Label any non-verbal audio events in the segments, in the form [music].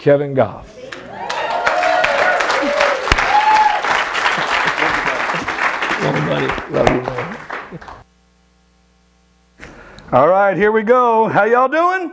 Kevin Goff. Love you, man. All right, here we go. How y'all doing?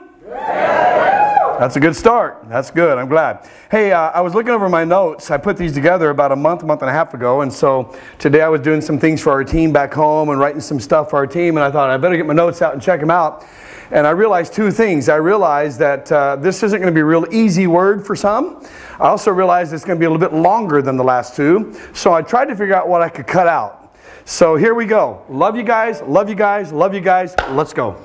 That's a good start. That's good. I'm glad. Hey, uh, I was looking over my notes. I put these together about a month, month and a half ago. And so today I was doing some things for our team back home and writing some stuff for our team. And I thought I better get my notes out and check them out. And I realized two things. I realized that uh, this isn't going to be a real easy word for some. I also realized it's going to be a little bit longer than the last two. So I tried to figure out what I could cut out. So here we go. Love you guys, love you guys, love you guys. Let's go.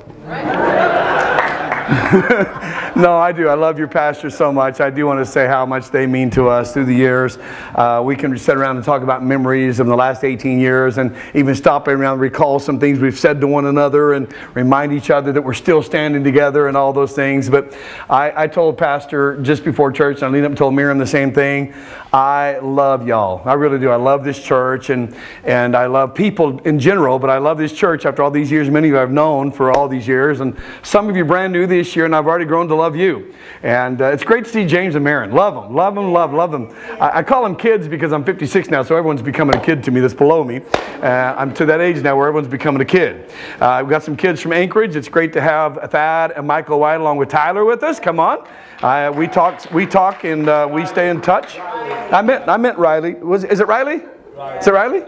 [laughs] no, I do. I love your pastor so much. I do want to say how much they mean to us through the years. Uh, we can sit around and talk about memories of the last 18 years and even stop around and recall some things we've said to one another and remind each other that we're still standing together and all those things. But I, I told Pastor just before church, and I leaned up and told Miriam the same thing. I love y'all. I really do. I love this church and, and I love people in general, but I love this church after all these years. Many of you I've known for all these years, and some of you brand new this year, and I've already grown to love you. And uh, it's great to see James and Marin. Love them, love them, love, love them. I, I, call them kids because I'm 56 now, so everyone's becoming a kid to me that's below me. Uh, I'm to that age now where everyone's becoming a kid. Uh, we've got some kids from Anchorage. It's great to have Thad and Michael White along with Tyler with us. Come on. Uh, we talk, we talk, and uh, we stay in touch. I meant, I meant Riley. Was is it Riley? Is it Riley?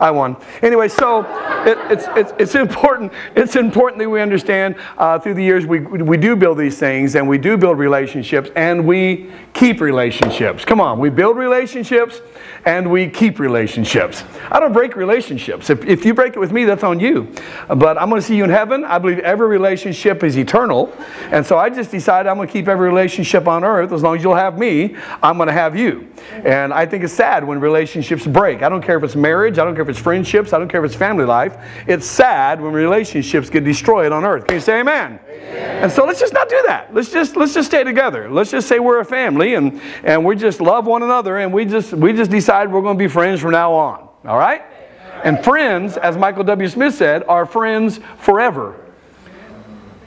I won. Anyway, so it, it's, it's, it's, important, it's important that we understand uh, through the years we, we do build these things and we do build relationships and we keep relationships. Come on, we build relationships and we keep relationships. I don't break relationships. If, if you break it with me, that's on you. But I'm going to see you in heaven. I believe every relationship is eternal. And so I just decided I'm going to keep every relationship on earth. As long as you'll have me, I'm going to have you. And I think it's sad when relationships break. I don't care if it's marriage, I don't care if it's friendships, I don't care if it's family life. It's sad when relationships get destroyed on earth. Can you say amen? amen? And so let's just not do that. Let's just let's just stay together. Let's just say we're a family and, and we just love one another and we just we just decide we're going to be friends from now on. All right? And friends, as Michael W. Smith said, are friends forever.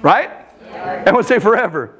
Right? And we'll say forever.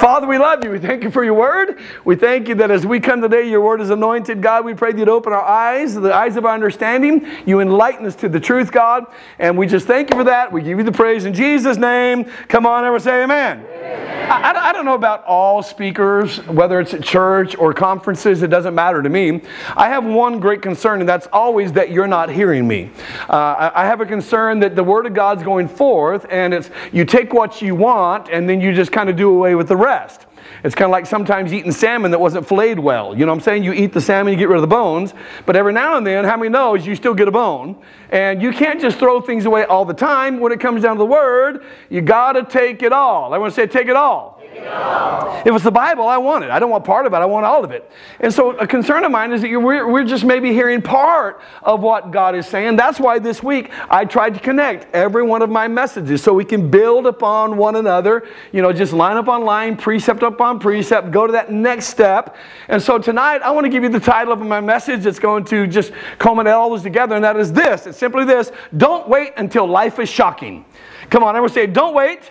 Father, we love you. We thank you for your word. We thank you that as we come today, your word is anointed. God, we pray that you'd open our eyes, the eyes of our understanding. You enlighten us to the truth, God. And we just thank you for that. We give you the praise in Jesus' name. Come on, everyone say amen. amen. I, I, don't know about all speakers, whether it's at church or conferences, it doesn't matter to me. I have one great concern, and that's always that you're not hearing me. Uh, I, I have a concern that the word of God's going forth, and it's you take what you want, and then you just kind of do away with the rest. It's kind of like sometimes eating salmon that wasn't filleted well. You know what I'm saying? You eat the salmon, you get rid of the bones, but every now and then, how many knows you still get a bone? And you can't just throw things away all the time. When it comes down to the word, you got to take it all. I want to say, take it all. If it's the Bible, I want it. I don't want part of it, I want all of it. And so, a concern of mine is that we're, we're just maybe hearing part of what God is saying. That's why this week I tried to connect every one of my messages so we can build upon one another. You know, just line up on line, precept upon precept, go to that next step. And so, tonight I want to give you the title of my message that's going to just culminate all those together, and that is this it's simply this Don't wait until life is shocking. Come on, everyone say, Don't wait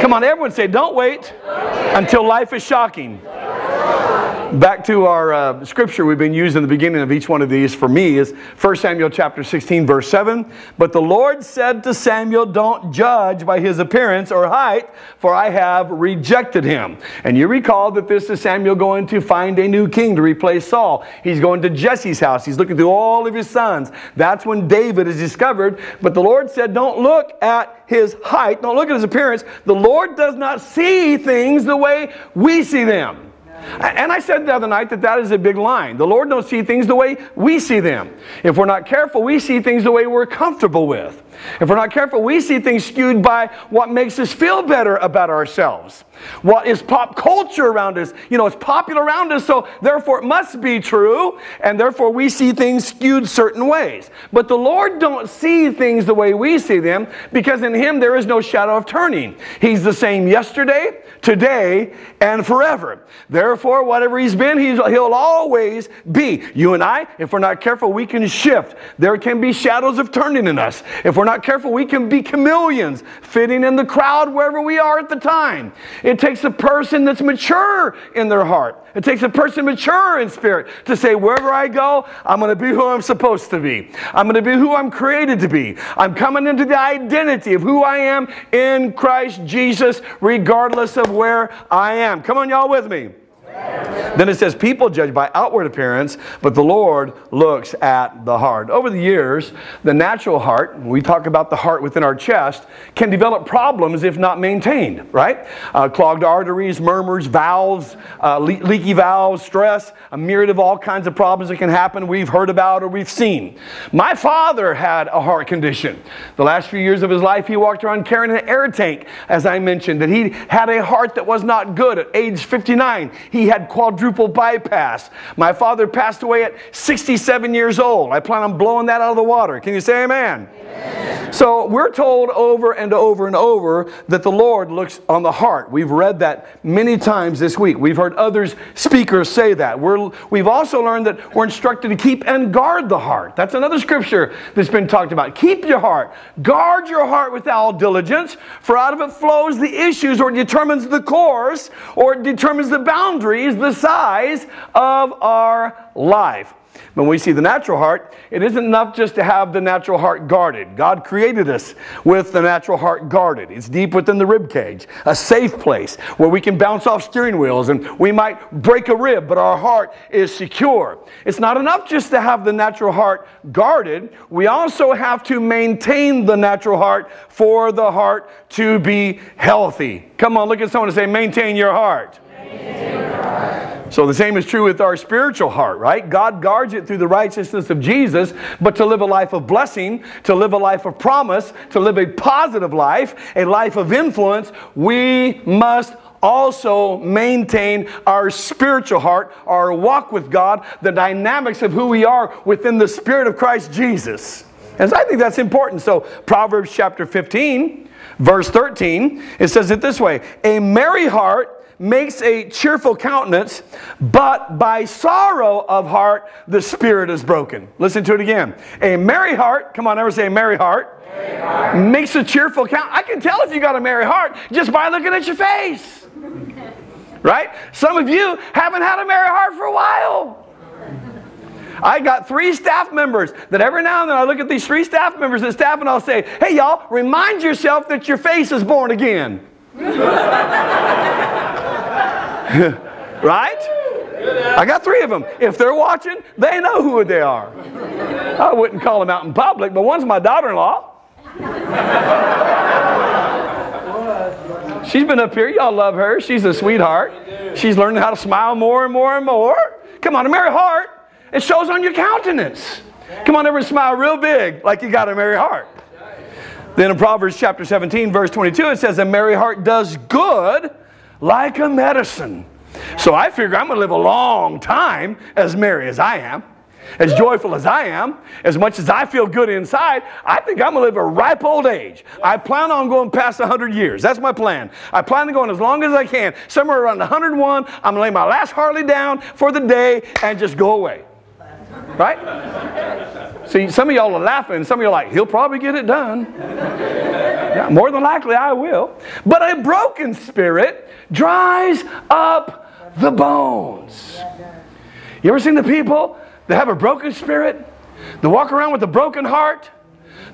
Come on, everyone say, don't wait until life is shocking. Back to our uh, scripture we've been using in the beginning of each one of these for me is 1 Samuel chapter 16 verse 7. But the Lord said to Samuel, don't judge by his appearance or height, for I have rejected him. And you recall that this is Samuel going to find a new king to replace Saul. He's going to Jesse's house. He's looking through all of his sons. That's when David is discovered. But the Lord said, don't look at his height, don't look at his appearance. The Lord does not see things the way we see them. And I said the other night that that is a big line. The Lord don't see things the way we see them. If we're not careful, we see things the way we're comfortable with. If we're not careful, we see things skewed by what makes us feel better about ourselves. What is pop culture around us? You know, it's popular around us, so therefore it must be true, and therefore we see things skewed certain ways. But the Lord don't see things the way we see them because in Him there is no shadow of turning. He's the same yesterday, today, and forever. Therefore, Therefore, whatever he's been, he's, he'll always be. You and I, if we're not careful, we can shift. There can be shadows of turning in us. If we're not careful, we can be chameleons, fitting in the crowd wherever we are at the time. It takes a person that's mature in their heart. It takes a person mature in spirit to say, wherever I go, I'm going to be who I'm supposed to be. I'm going to be who I'm created to be. I'm coming into the identity of who I am in Christ Jesus, regardless of where I am. Come on, y'all, with me. Then it says, People judge by outward appearance, but the Lord looks at the heart. Over the years, the natural heart, we talk about the heart within our chest, can develop problems if not maintained, right? Uh, clogged arteries, murmurs, valves, uh, le- leaky valves, stress, a myriad of all kinds of problems that can happen we've heard about or we've seen. My father had a heart condition. The last few years of his life, he walked around carrying an air tank, as I mentioned, that he had a heart that was not good. At age 59, he had quadruple bypass. My father passed away at 67 years old. I plan on blowing that out of the water. Can you say amen? amen? So we're told over and over and over that the Lord looks on the heart. We've read that many times this week. We've heard others speakers say that. We're, we've also learned that we're instructed to keep and guard the heart. That's another scripture that's been talked about. Keep your heart. Guard your heart with all diligence, for out of it flows the issues or determines the course or determines the boundaries, the size of our life. When we see the natural heart, it isn't enough just to have the natural heart guarded. God created us with the natural heart guarded. It's deep within the rib cage, a safe place where we can bounce off steering wheels and we might break a rib, but our heart is secure. It's not enough just to have the natural heart guarded. We also have to maintain the natural heart for the heart to be healthy. Come on, look at someone and say, maintain your heart. So the same is true with our spiritual heart, right? God guards it through the righteousness of Jesus, but to live a life of blessing, to live a life of promise, to live a positive life, a life of influence, we must also maintain our spiritual heart, our walk with God, the dynamics of who we are within the Spirit of Christ Jesus. And so I think that's important. So, Proverbs chapter 15, verse 13, it says it this way A merry heart makes a cheerful countenance, but by sorrow of heart the spirit is broken. Listen to it again. A merry heart, come on, ever say a merry heart, merry heart. makes a cheerful count. I can tell if you got a merry heart just by looking at your face. [laughs] right? Some of you haven't had a merry heart for a while. I got three staff members that every now and then I look at these three staff members that staff and I'll say, hey, y'all, remind yourself that your face is born again. [laughs] right? I got three of them. If they're watching, they know who they are. I wouldn't call them out in public, but one's my daughter in law. She's been up here. Y'all love her. She's a sweetheart. She's learning how to smile more and more and more. Come on, a merry heart. It shows on your countenance. Come on, everyone smile real big like you got a merry heart. Then in Proverbs chapter 17, verse 22, it says, A merry heart does good like a medicine. So I figure I'm going to live a long time as merry as I am, as joyful as I am, as much as I feel good inside. I think I'm going to live a ripe old age. I plan on going past 100 years. That's my plan. I plan on going as long as I can. Somewhere around 101, I'm going to lay my last Harley down for the day and just go away. Right? See, some of y'all are laughing. Some of you are like, he'll probably get it done. yeah, more than likely, I will. But a broken spirit dries up the bones. You ever seen the people that have a broken spirit? They walk around with a broken heart?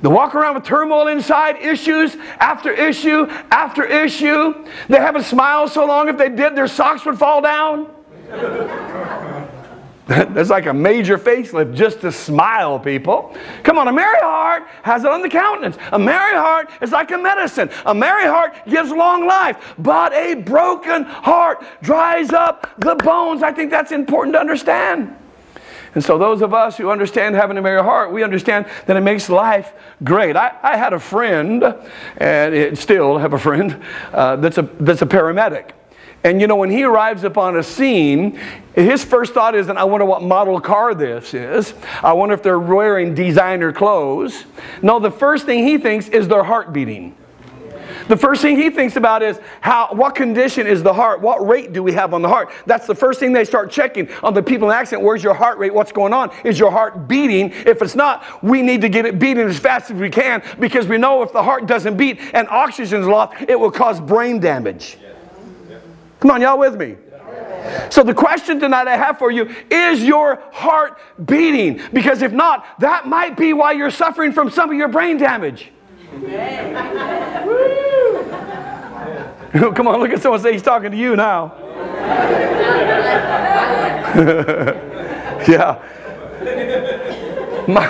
They walk around with turmoil inside, issues after issue after issue. They haven't smiled so long, if they did, their socks would fall down. That's like a major facelift just to smile, people. Come on, a merry heart has it on the countenance. A merry heart is like a medicine. A merry heart gives long life, but a broken heart dries up the bones. I think that's important to understand. And so, those of us who understand having a merry heart, we understand that it makes life great. I, I had a friend, and it, still have a friend, uh, that's, a, that's a paramedic. And you know, when he arrives upon a scene, his first thought isn't, I wonder what model car this is. I wonder if they're wearing designer clothes. No, the first thing he thinks is their heart beating. The first thing he thinks about is how, what condition is the heart? What rate do we have on the heart? That's the first thing they start checking on the people in accident. Where's your heart rate? What's going on? Is your heart beating? If it's not, we need to get it beating as fast as we can because we know if the heart doesn't beat and oxygen's lost, it will cause brain damage. Come on, y'all with me? So the question tonight I have for you is your heart beating? Because if not, that might be why you're suffering from some of your brain damage. [laughs] Come on, look at someone say he's talking to you now. [laughs] yeah. [laughs] My,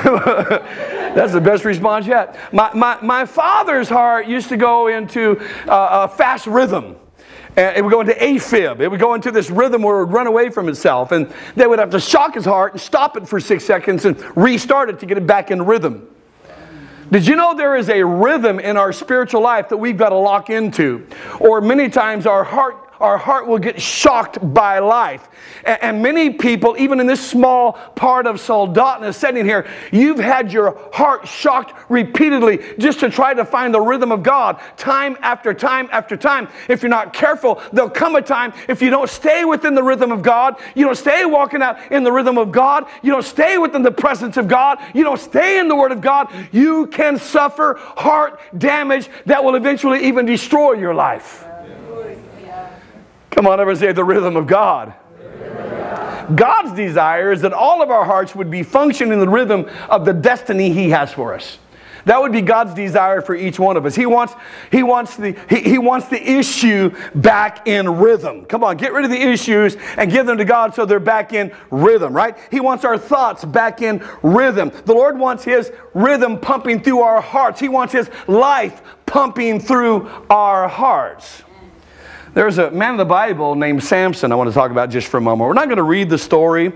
that's the best response yet. My, my, my father's heart used to go into uh, a fast rhythm. And it would go into AFib. It would go into this rhythm where it would run away from itself. And they would have to shock his heart and stop it for six seconds and restart it to get it back in rhythm. Did you know there is a rhythm in our spiritual life that we've got to lock into? Or many times our heart our heart will get shocked by life. And, and many people, even in this small part of Soldotna sitting here, you've had your heart shocked repeatedly just to try to find the rhythm of God time after time after time. If you're not careful, there'll come a time if you don't stay within the rhythm of God, you don't stay walking out in the rhythm of God, you don't stay within the presence of God, you don't stay in the Word of God, you can suffer heart damage that will eventually even destroy your life. Come on, everyone say the rhythm of God. God's desire is that all of our hearts would be functioning in the rhythm of the destiny He has for us. That would be God's desire for each one of us. He wants, he wants, the, he, he wants the issue back in rhythm. Come on, get rid of the issues and give them to God so they're back in rhythm, right? He wants our thoughts back in rhythm. The Lord wants His rhythm pumping through our hearts, He wants His life pumping through our hearts. There's a man in the Bible named Samson I want to talk about just for a moment. We're not going to read the story.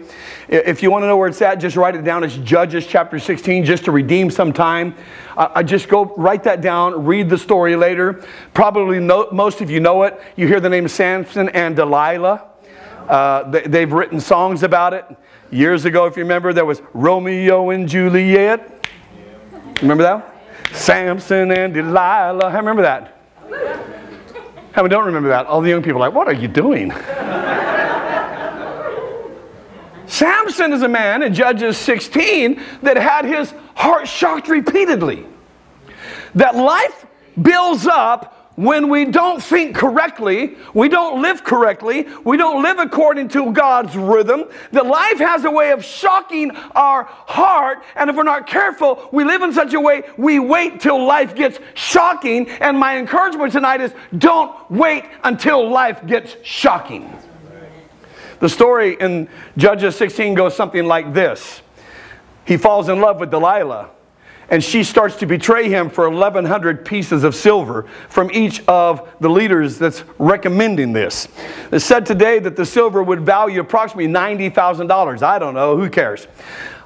If you want to know where it's at, just write it down. It's Judges chapter 16, just to redeem some time. I just go write that down, read the story later. Probably know, most of you know it. You hear the name Samson and Delilah. Uh, they, have written songs about it. Years ago, if you remember, there was Romeo and Juliet. Remember that? Samson and Delilah. I remember that. How many don't remember that? All the young people are like, what are you doing? Samson is a man in Judges 16 that had his heart shocked repeatedly. That life builds up when we don't think correctly, we don't live correctly, we don't live according to God's rhythm, that life has a way of shocking our heart. And if we're not careful, we live in such a way we wait till life gets shocking. And my encouragement tonight is don't wait until life gets shocking. The story in Judges 16 goes something like this He falls in love with Delilah and she starts to betray him for 1,100 pieces of silver from each of the leaders that's recommending this. It's said today that the silver would value approximately $90,000. I don't know, who cares?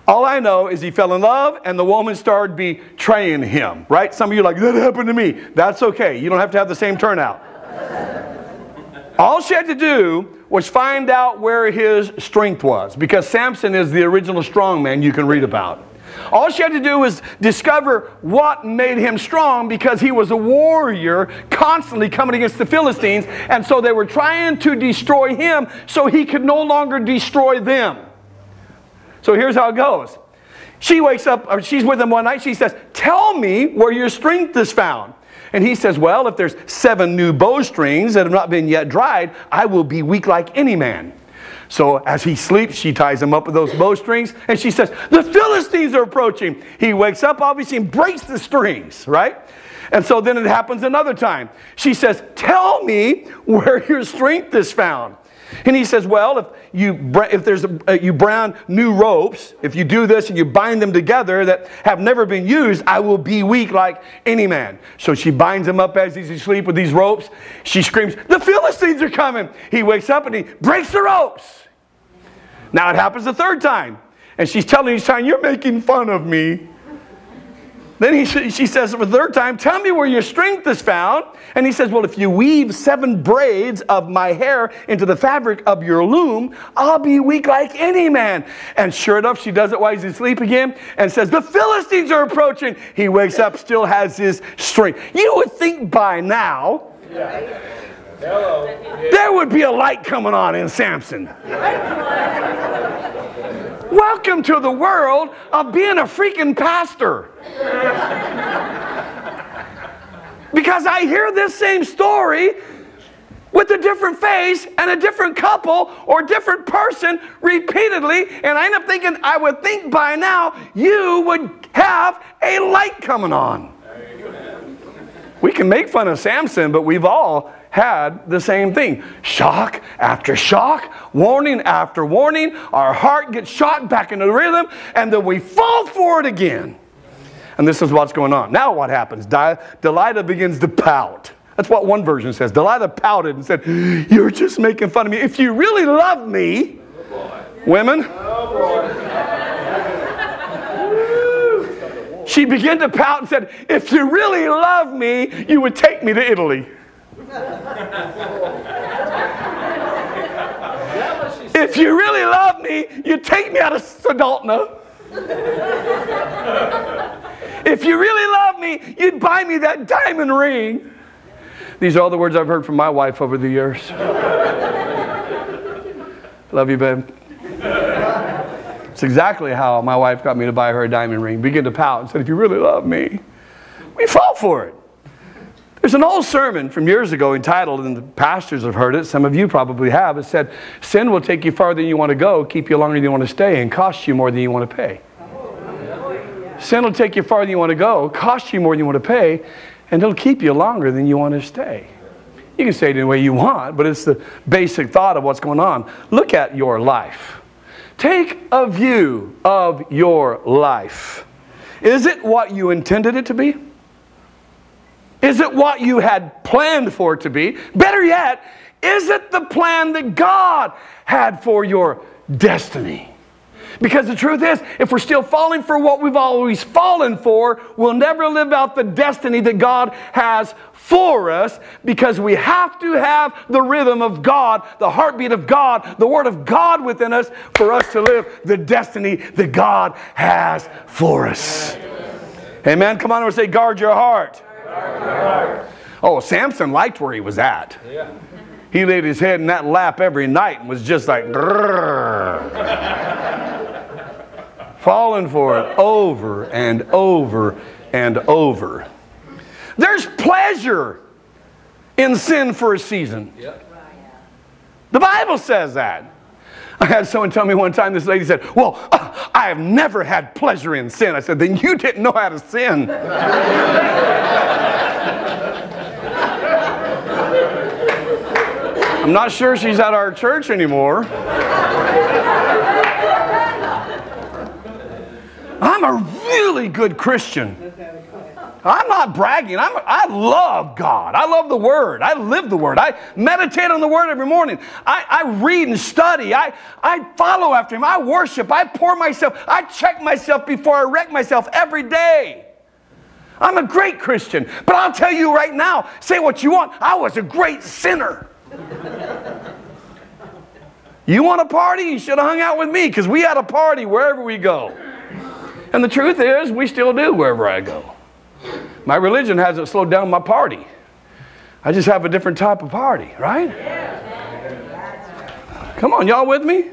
All I know is he fell in love and the woman started betraying him, right? Some of you are like, that happened to me. That's okay. You don't have to have the same turnout. [laughs] All she had to do was find out where his strength was because Samson is the original strong man you can read about. All she had to do was discover what made him strong because he was a warrior constantly coming against the Philistines. And so they were trying to destroy him so he could no longer destroy them. So here's how it goes. She wakes up, or she's with him one night. She says, Tell me where your strength is found. And he says, Well, if there's seven new bowstrings that have not been yet dried, I will be weak like any man. So as he sleeps, she ties him up with those bowstrings and she says, The Philistines are approaching. He wakes up, obviously, and breaks the strings, right? And so then it happens another time. She says, Tell me where your strength is found. And he says, Well, if you, if there's a, uh, you brown new ropes, if you do this and you bind them together that have never been used, I will be weak like any man. So she binds him up as he's asleep with these ropes. She screams, The Philistines are coming. He wakes up and he breaks the ropes. Now it happens the third time. And she's telling each time, You're making fun of me. Then he, she says for the third time, Tell me where your strength is found. And he says, Well, if you weave seven braids of my hair into the fabric of your loom, I'll be weak like any man. And sure enough, she does it while he's asleep again and says, The Philistines are approaching. He wakes up, still has his strength. You would think by now, yeah. There would be a light coming on in Samson. Welcome to the world of being a freaking pastor. because I hear this same story with a different face and a different couple or different person repeatedly, and I end up thinking, I would think by now you would have a light coming on. We can make fun of Samson, but we've all had the same thing shock after shock, warning after warning. Our heart gets shocked back into the rhythm, and then we fall for it again. And this is what's going on. Now, what happens? Delilah begins to pout. That's what one version says. Delilah pouted and said, You're just making fun of me. If you really love me, oh women, oh she began to pout and said, If you really love me, you would take me to Italy if you really love me, you'd take me out of Soldotna. if you really love me, you'd buy me that diamond ring. These are all the words I've heard from my wife over the years. love you, babe. It's exactly how my wife got me to buy her a diamond ring. Begin to pout and said, If you really love me, we fall for it. There's an old sermon from years ago entitled, and the pastors have heard it, some of you probably have. It said, Sin will take you farther than you want to go, keep you longer than you want to stay, and cost you more than you want to pay. Sin will take you farther than you want to go, cost you more than you want to pay, and it'll keep you longer than you want to stay. You can say it any way you want, but it's the basic thought of what's going on. Look at your life. Take a view of your life. Is it what you intended it to be? Is it what you had planned for it to be? Better yet, is it the plan that God had for your destiny? Because the truth is, if we're still falling for what we've always fallen for, we'll never live out the destiny that God has for us because we have to have the rhythm of God, the heartbeat of God, the Word of God within us for us to live the destiny that God has for us. Amen. Come on and say, guard your heart. Oh, Samson liked where he was at. Yeah. He laid his head in that lap every night and was just like, falling for it over and over and over. There's pleasure in sin for a season. Yep. The Bible says that. I had someone tell me one time, this lady said, Well, uh, I have never had pleasure in sin. I said, Then you didn't know how to sin. I'm not sure she's at our church anymore. I'm a really good Christian. I'm not bragging. I'm, I love God. I love the Word. I live the Word. I meditate on the Word every morning. I, I read and study. I, I follow after Him. I worship. I pour myself. I check myself before I wreck myself every day. I'm a great Christian. But I'll tell you right now say what you want. I was a great sinner. [laughs] you want a party? You should have hung out with me because we had a party wherever we go. And the truth is, we still do wherever I go. My religion hasn't slowed down my party. I just have a different type of party, right? Come on, y'all with me?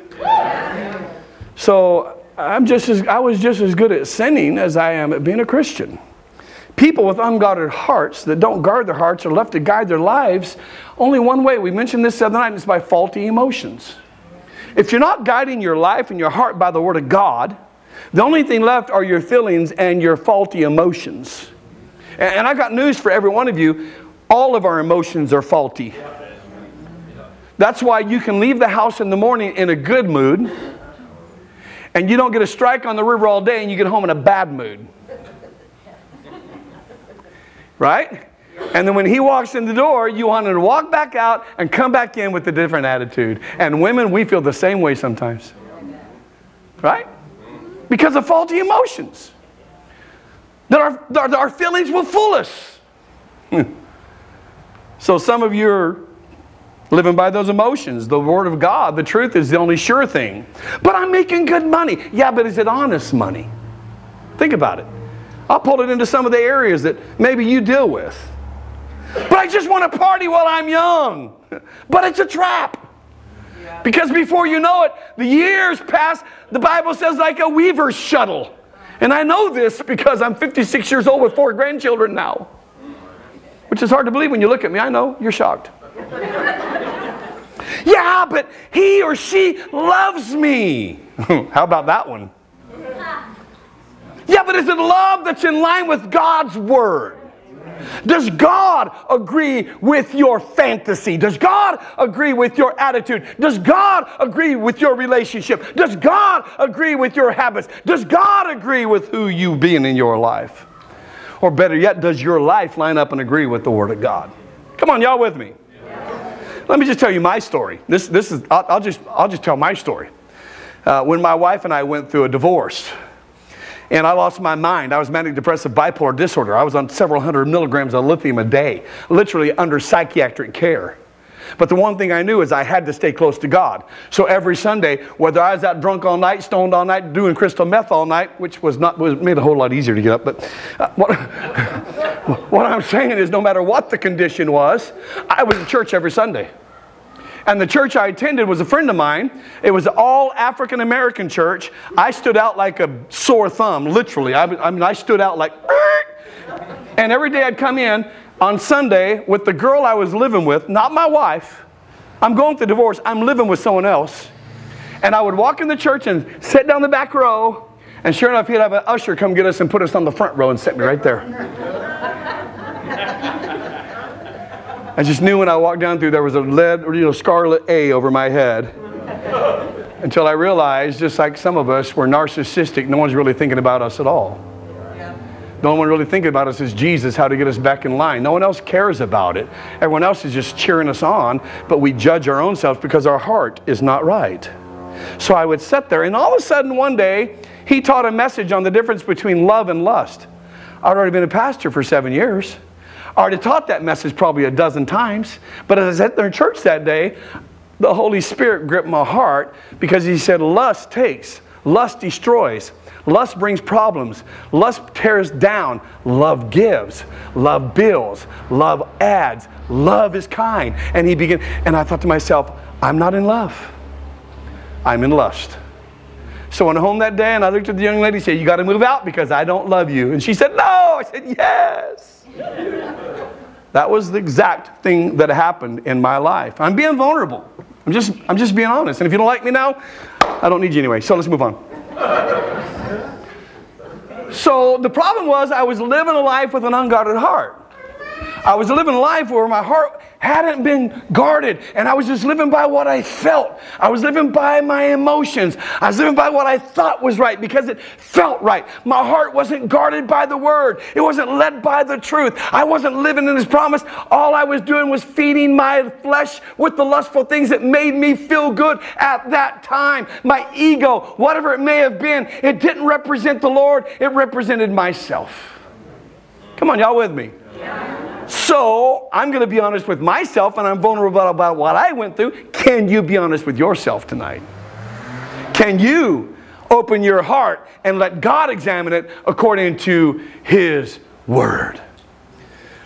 So I'm just as, I was just as good at sinning as I am at being a Christian. People with unguarded hearts that don't guard their hearts are left to guide their lives only one way. We mentioned this the other night, it's by faulty emotions. If you're not guiding your life and your heart by the Word of God, the only thing left are your feelings and your faulty emotions. And I got news for every one of you all of our emotions are faulty. That's why you can leave the house in the morning in a good mood, and you don't get a strike on the river all day, and you get home in a bad mood. Right? And then when he walks in the door, you want him to walk back out and come back in with a different attitude. And women, we feel the same way sometimes. Right? Because of faulty emotions. That our, that our feelings will fool us. so some of you are living by those emotions. The Word of God, the truth is the only sure thing. But I'm making good money. Yeah, but is it honest money? Think about it. I'll pull it into some of the areas that maybe you deal with. But I just want to party while I'm young. [laughs] But it's a trap. Because before you know it, the years pass, the Bible says, like a weaver's shuttle. And I know this because I'm 56 years old with four grandchildren now. Which is hard to believe when you look at me. I know, you're shocked. [laughs] yeah, but he or she loves me. [laughs] How about that one? Yeah, but is it love that's in line with God's word? Does God agree with your fantasy? Does God agree with your attitude? Does God agree with your relationship? Does God agree with your habits? Does God agree with who you being in your life? Or better yet, does your life line up and agree with the Word of God? Come on, y'all with me? Let me just tell you my story. This, this is, I'll, I'll just, I'll just tell my story. Uh, when my wife and I went through a divorce, and I lost my mind. I was manic depressive bipolar disorder. I was on several hundred milligrams of lithium a day, literally under psychiatric care. But the one thing I knew is I had to stay close to God. So every Sunday, whether I was out drunk all night, stoned all night, doing crystal meth all night, which was not was made a whole lot easier to get up. But uh, what, [laughs] what I'm saying is, no matter what the condition was, I was at church every Sunday. And the church I attended was a friend of mine. It was all African American church. I stood out like a sore thumb, literally. I, I mean, I stood out like, and every day I'd come in on Sunday with the girl I was living with, not my wife. I'm going through divorce. I'm living with someone else. And I would walk in the church and sit down the back row. And sure enough, he'd have an usher come get us and put us on the front row and set me right there. I just knew when I walked down through there was a lead, you know, scarlet A over my head. Until I realized, just like some of us, we're narcissistic. No one's really thinking about us at all. No one really thinking about us is Jesus, how to get us back in line. No one else cares about it. Everyone else is just cheering us on, but we judge our own selves because our heart is not right. So I would sit there, and all of a sudden one day, he taught a message on the difference between love and lust. I'd already been a pastor for seven years. I already taught that message probably a dozen times. But as I sat there in church that day, the Holy Spirit gripped my heart because he said, Lust takes, lust destroys. Lust brings problems. Lust tears down. Love gives. Love builds. Love adds. Love is kind. And he began, and I thought to myself, I'm not in love. I'm in lust. So I went home that day and I looked at the young lady and said, You got to move out because I don't love you. And she said, No. I said, Yes. That was the exact thing that happened in my life. I'm being vulnerable. I'm just, I'm just being honest. And if you don't like me now, I don't need you anyway. So let's move on. so the problem was I was living a life with an unguarded heart. I was living a life where my heart hadn't been guarded and I was just living by what I felt. I was living by my emotions. I was living by what I thought was right because it felt right. My heart wasn't guarded by the word, it wasn't led by the truth. I wasn't living in his promise. All I was doing was feeding my flesh with the lustful things that made me feel good at that time. My ego, whatever it may have been, it didn't represent the Lord, it represented myself. Come on, y'all with me? Yeah. So I'm going to be honest with myself and I'm vulnerable about what I went through. Can you be honest with yourself tonight? Can you open your heart and let God examine it according to His Word?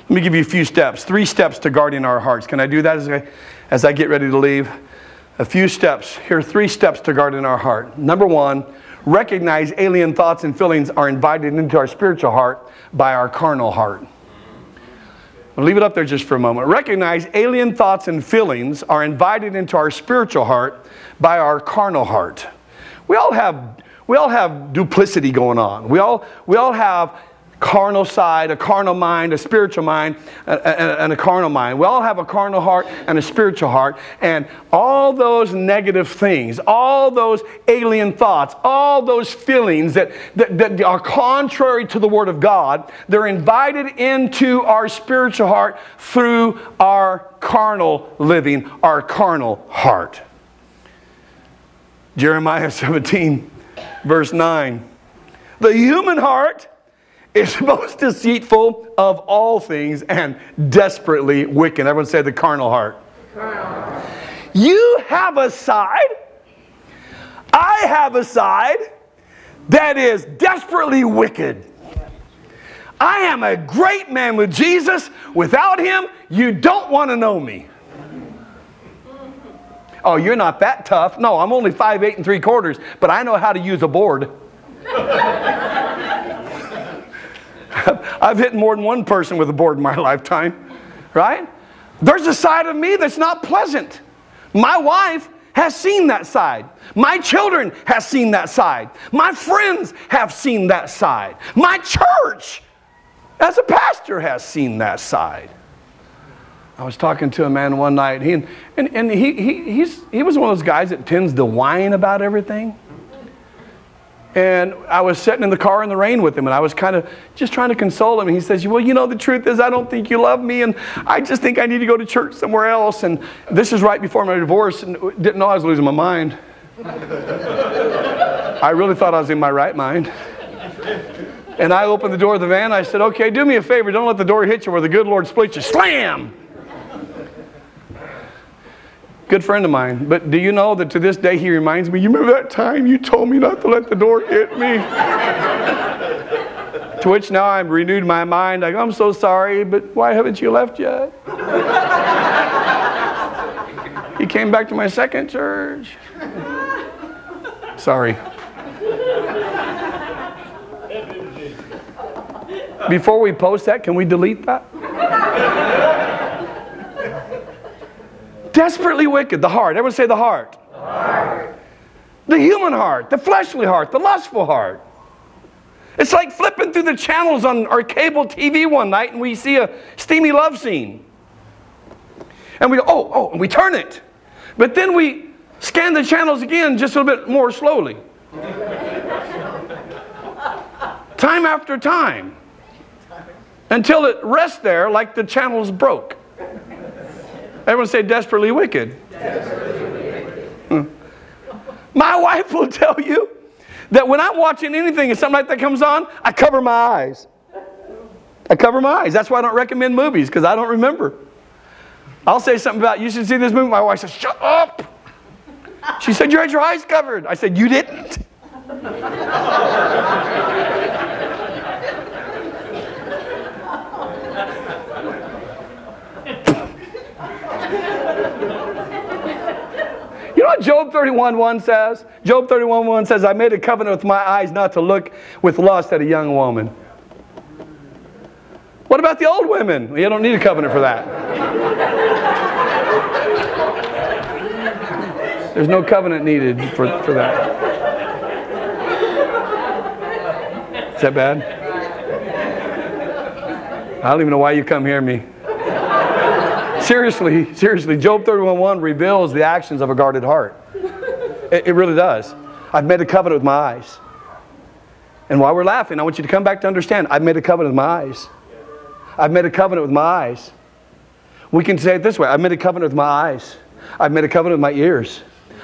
Let me give you a few steps, three steps to guarding our hearts. Can I do that as I, as I get ready to leave? A few steps. Here are three steps to guarding our heart. Number one, recognize alien thoughts and feelings are invited into our spiritual heart by our carnal heart. I'll leave it up there just for a moment. Recognize alien thoughts and feelings are invited into our spiritual heart by our carnal heart. We all have, we all have duplicity going on. We all, we all have carnal side, a carnal mind, a spiritual mind, and a carnal mind. We all have a carnal heart and a spiritual heart. And all those negative things, all those alien thoughts, all those feelings that, that, that are contrary to the Word of God, they're invited into our spiritual heart through our carnal living, our carnal heart. Jeremiah [laughs] 17, verse 9. The human heart is [laughs] most deceitful of all things and desperately wicked. Everyone say the carnal heart. Carnal. You have a side. I have a side that is desperately wicked. I am a great man with Jesus. Without him, you don't want to know me. Oh, you're not that tough. No, I'm only five eight and three quarters, but I know how to use a board. [laughs] [laughs] I've hit more than one person with a board in my [laughs] lifetime, right? There's a side of me that's not pleasant. My wife has seen that side. My children have seen that side. My friends have seen that side. My church, as a pastor, has seen that side. I was talking to a man one night, he, and, and he, he, he's, he was one of those guys that tends to whine about everything. And I was sitting in the car in the rain with him, and I was kind of just trying to console him. And he says, Well, you know, the truth is, I don't think you love me, and I just think I need to go to church somewhere else. And this is right before my divorce, and didn't know I was losing my mind. [laughs] I really thought I was in my right mind. And I opened the door of the van. I said, Okay, do me a favor. Don't let the door hit you where the good Lord splits you. Slam! Good friend of mine. But do you know that to this day he reminds me, you remember that time you told me not to let the door hit me? to which now I've renewed my mind. I go, I'm so sorry, but why haven't you left yet? he came back to my second church. Sorry. Before we post that, can we delete that? Desperately wicked, the heart. Everyone say the heart. the heart. The human heart, the fleshly heart, the lustful heart. It's like flipping through the channels on our cable TV one night and we see a steamy love scene. And we go, oh, oh, and we turn it. But then we scan the channels again just a little bit more slowly. time after time. Until it rests there like the channel's broke. Everyone say desperately wicked. Hmm. My wife will tell you that when I'm watching anything and something like that comes on, I cover my eyes. I cover my eyes. That's why I don't recommend movies because I don't remember. I'll say something about you should see this movie. My wife says, "Shut up." She said, "You had your eyes covered." I said, "You didn't." [laughs] You know what Job 31.1 says? Job 31.1 says, I made a covenant with my eyes not to look with lust at a young woman. What about the old women? You don't need a covenant for that. There's no covenant needed for, for that. Is that bad? I don't even know why you come hear me seriously, seriously, Job 31.1 reveals the actions of a guarded heart. It, it really does. I've made a covenant with my eyes. And while we're laughing, I want you to come back to understand I've made a covenant with my eyes. I've made a covenant with my eyes. We can say it this way I've made a covenant with my eyes. I've made a covenant with my ears.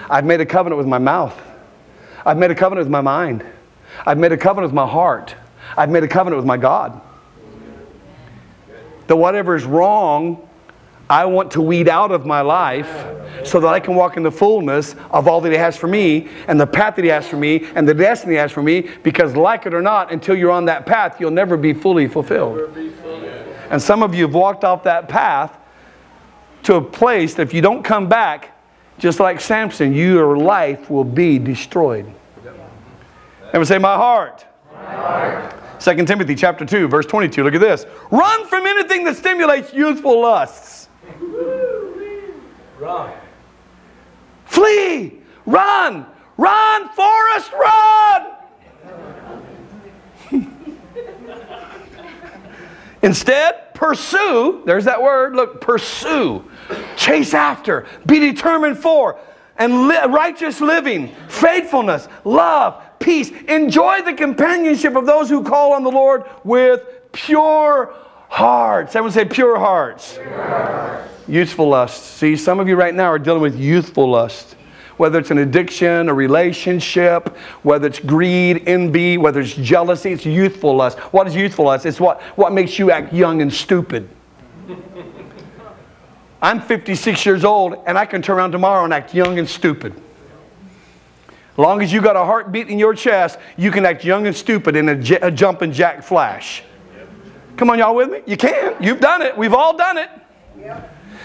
I've made a covenant with my mouth. I've made a covenant with my mind. I've made a covenant with my heart. I've made a covenant with my God. That whatever is wrong I want to weed out of my life so that I can walk in the fullness of all that He has for me and the path that He has for me and the destiny He has for me because, like it or not, until you're on that path, you'll never be fully fulfilled. And some of you have walked off that path to a place that if you don't come back, just like Samson, your life will be destroyed. Everyone say, My heart. My heart. 2 Timothy chapter 2, verse 22. Look at this. Run from anything that stimulates youthful lusts Run. Flee! Run! Run, Forrest, run! Instead, pursue, there's that word, look, pursue, chase after, be determined for, and li- righteous living, faithfulness, love, peace. Enjoy the companionship of those who call on the Lord with pure hearts. Everyone say pure hearts. Pure hearts. Youthful lust. See, some of you right now are dealing with youthful lust. whether it's an addiction, a relationship, whether it's greed, envy, whether it's jealousy, it's youthful lust. What is youthful lust? It's what, what makes you act young and stupid. [laughs] I'm 56 years old and I can turn around tomorrow and act young and stupid. As long as you got a heartbeat in your chest, you can act young and stupid in a, j- a jumping jack flash. Come on, y'all with me? You can. You've done it. We've all done it.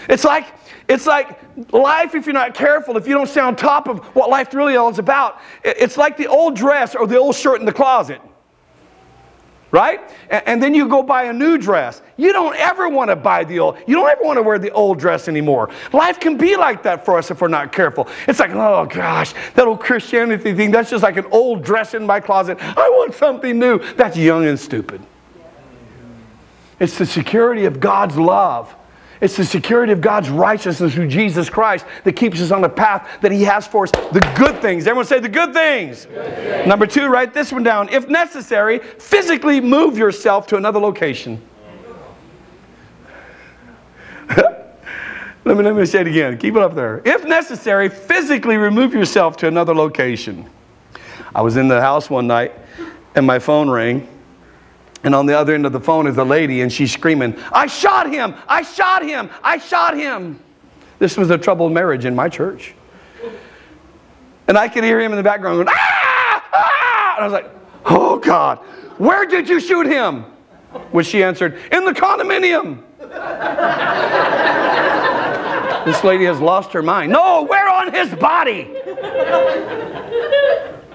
It's like it's like life if you're not careful, if you don't stay on top of what life really all is about. It's like the old dress or the old shirt in the closet right? And, and, then you go buy a new dress. You don't ever want to buy the old, you don't ever want to wear the old dress anymore. Life can be like that for us if we're not careful. It's like, oh gosh, that old Christianity thing, that's just like an old dress in my closet. I want something new. That's young and stupid. It's the security of God's love it's the security of God's righteousness through Jesus Christ that keeps us on the path that He has for us. The good things. Everyone say the good things. Good things. Number two, write this one down. If necessary, physically move yourself to another location. [laughs] let, me, let me say it again. Keep it up there. If necessary, physically remove yourself to another location. I was in the house one night and my phone rang and on the other end of the phone is a lady, and she's screaming, I shot him! I shot him! I shot him! This was a troubled marriage in my church. And I could hear him in the background going, ah! ah! And I was like, oh God, where did you shoot him? Which she answered, in the condominium. this lady has lost her mind. No, where on his body?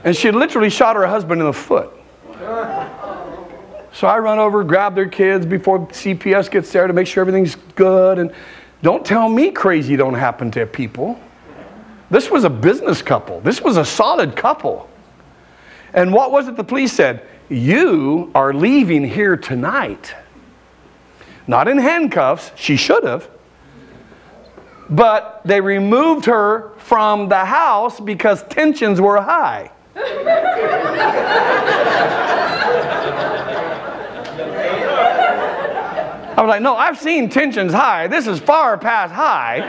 And she literally shot her husband in the foot. So I run over, grab their kids before CPS gets there to make sure everything's good. And don't tell me crazy don't happen to people. This was a business couple. This was a solid couple. And what was it the police said? You are leaving here tonight. Not in handcuffs, she should have. But they removed her from the house because tensions were high. [laughs] was like, no, I've seen tensions high. This is far past high.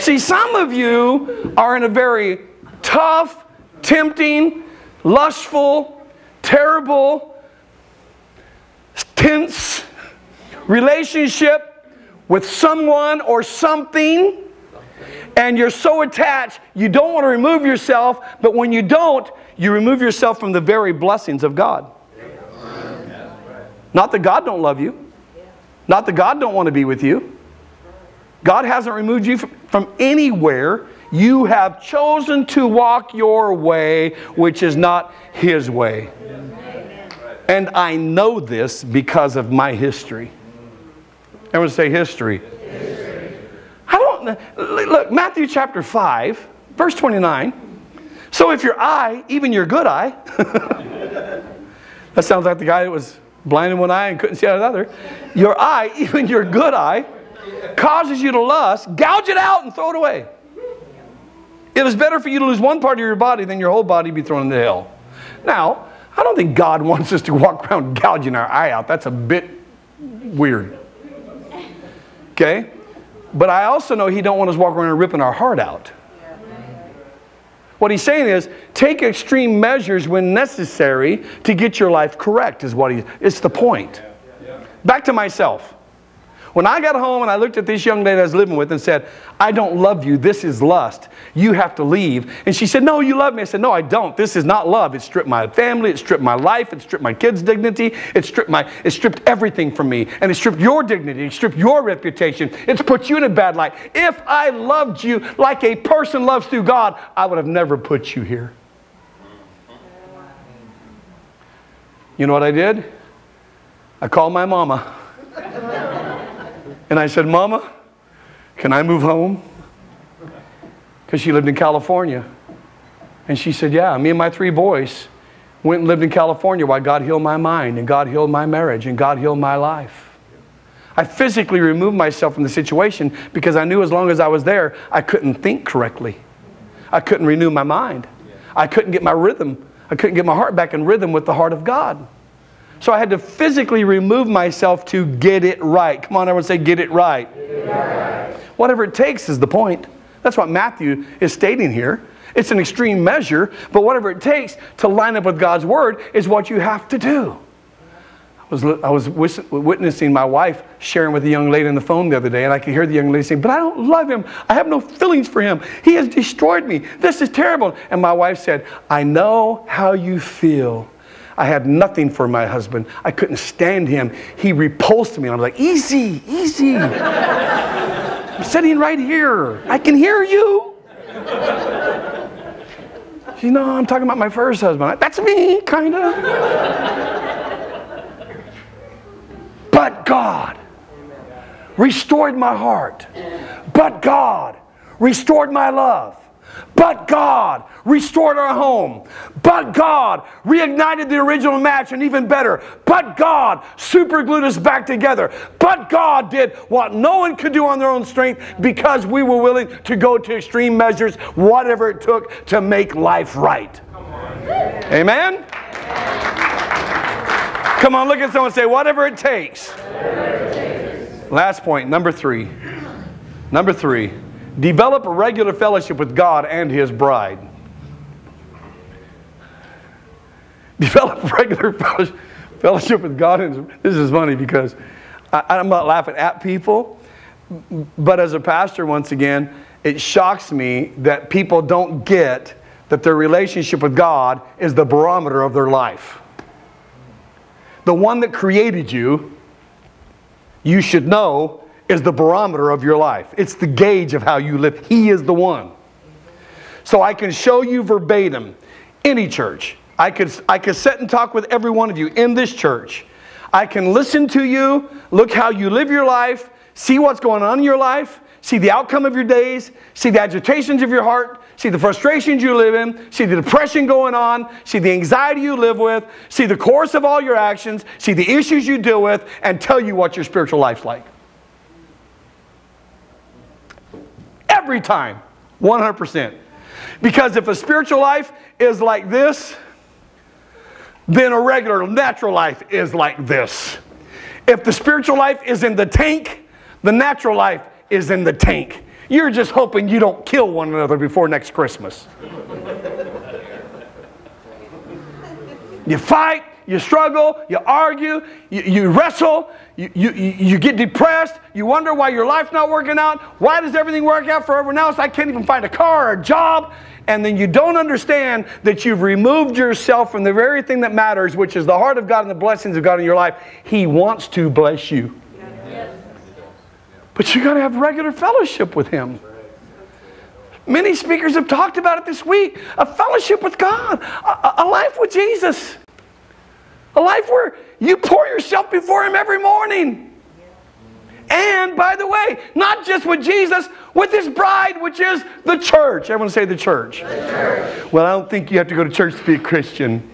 See, some of you are in a very tough, tempting, lustful, terrible, tense relationship with someone or something, and you're so attached, you don't want to remove yourself, but when you don't, you remove yourself from the very blessings of God. Not that God don't love you. Not that God don't want to be with you. God hasn't removed you from anywhere. You have chosen to walk your way, which is not His way. And I know this because of my history. Everyone say history. history. I don't look, Matthew chapter 5, verse 29. So if your eye, even your good eye, [laughs] that sounds like the guy that was blind in one eye and couldn't see out of the other. Your eye, [laughs] even your good eye, causes you to lust, gouge it out and throw it away. It is better for you to lose one part of your body than your whole body be thrown into hell. Now, I don't think God [laughs] wants us to walk around gouging our eye out. That's a bit weird. Okay? But I also know He don't want us walking around ripping our heart out. What he's saying is take extreme measures when necessary to get your life correct, is what he it's the point. Back to myself. When I got home and I looked at this young lady I was living with and said, I don't love you. This is lust. You have to leave. And she said, No, you love me. I said, No, I don't. This is not love. It stripped my family. It stripped my life. It stripped my kids' dignity. It stripped, my, it stripped everything from me. And it stripped your dignity. It stripped your reputation. It's put you in a bad light. If I loved you like a person loves through God, I would have never put you here. You know what I did? I called my mama. And I said, Mama, can I move home? Because she lived in California. And she said, Yeah, me and my three boys went and lived in California while God healed my mind and God healed my marriage and God healed my life. I physically removed myself from the situation because I knew as long as I was there, I couldn't think correctly. I couldn't renew my mind. I couldn't get my rhythm. I couldn't get my heart back in rhythm with the heart of God. So I had to physically remove myself to get it right. Come on, everyone say, get it right. Get it right. Whatever it takes is the point. That's what Matthew is stating here. It's an extreme measure, but whatever it takes to line up with God's word is what you have to do. I was, I was witnessing my wife sharing with a young lady on the phone the other day, and I could hear the young lady saying, But I don't love him. I have no feelings for him. He has destroyed me. This is terrible. And my wife said, I know how you feel. I had nothing for my husband. I couldn't stand him. He repulsed me. And I was like, Easy, easy. I'm sitting right here. I can hear you. She, no, I'm talking about my first husband. That's me, kind of. but God restored my heart. But God restored my love. But God restored our home. But God reignited the original match and even better. But God superglued us back together. But God did what no one could do on their own strength because we were willing to go to extreme measures, whatever it took to make life right. Amen? Come on, look at someone say, whatever it takes. Last point, number three. Number three. Develop a regular fellowship with God and His bride. [laughs] Develop regular fellowship with God. And this is funny because I, I'm not laughing at people, but as a pastor, once again, it shocks me that people don't get that their relationship with God is the barometer of their life. The one that created you, you should know is the barometer of your life. It's the gauge of how you live. He is the one. So I can show you verbatim any church. I could, I could sit and talk with every one of you in this church. I can listen to you, look how you live your life, see what's going on in your life, see the outcome of your days, see the agitations of your heart, see the frustrations you live in, see the depression going on, see the anxiety you live with, see the course of all your actions, see the issues you deal with, and tell you what your spiritual life's like. Every time. 100%. Because if a spiritual life is like this, then a regular natural life is like this. If the spiritual life is in the tank, the natural life is in the tank. You're just hoping you don't kill one another before next Christmas. you fight, you struggle, you argue, you, you wrestle, you, you, you get depressed, you wonder why your life's not working out. Why does everything work out for everyone else? I can't even find a car or a job. And then you don't understand that you've removed yourself from the very thing that matters, which is the heart of God and the blessings of God in your life. He wants to bless you. But you got to have regular fellowship with Him. Many speakers have talked about it this week a fellowship with God, a, a life with Jesus. A life where you pour yourself before Him every morning. And by the way, not just with Jesus, with His bride, which is the church. Everyone say the church. the church. Well, I don't think you have to go to church to be a Christian.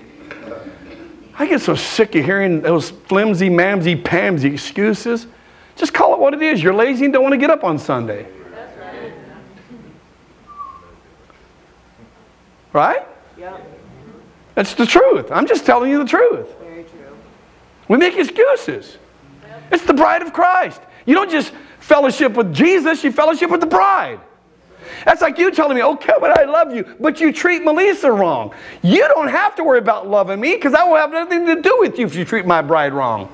I get so sick of hearing those flimsy, mamsy, pamsy excuses. Just call it what it is. You're lazy and don't want to get up on Sunday. Right? Yep. That's the truth. I'm just telling you the truth. We make excuses. It's the bride of Christ. You don't just fellowship with Jesus, you fellowship with the bride. That's like you telling me, oh, okay, but I love you, but you treat Melissa wrong. You don't have to worry about loving me because I will have nothing to do with you if you treat my bride wrong.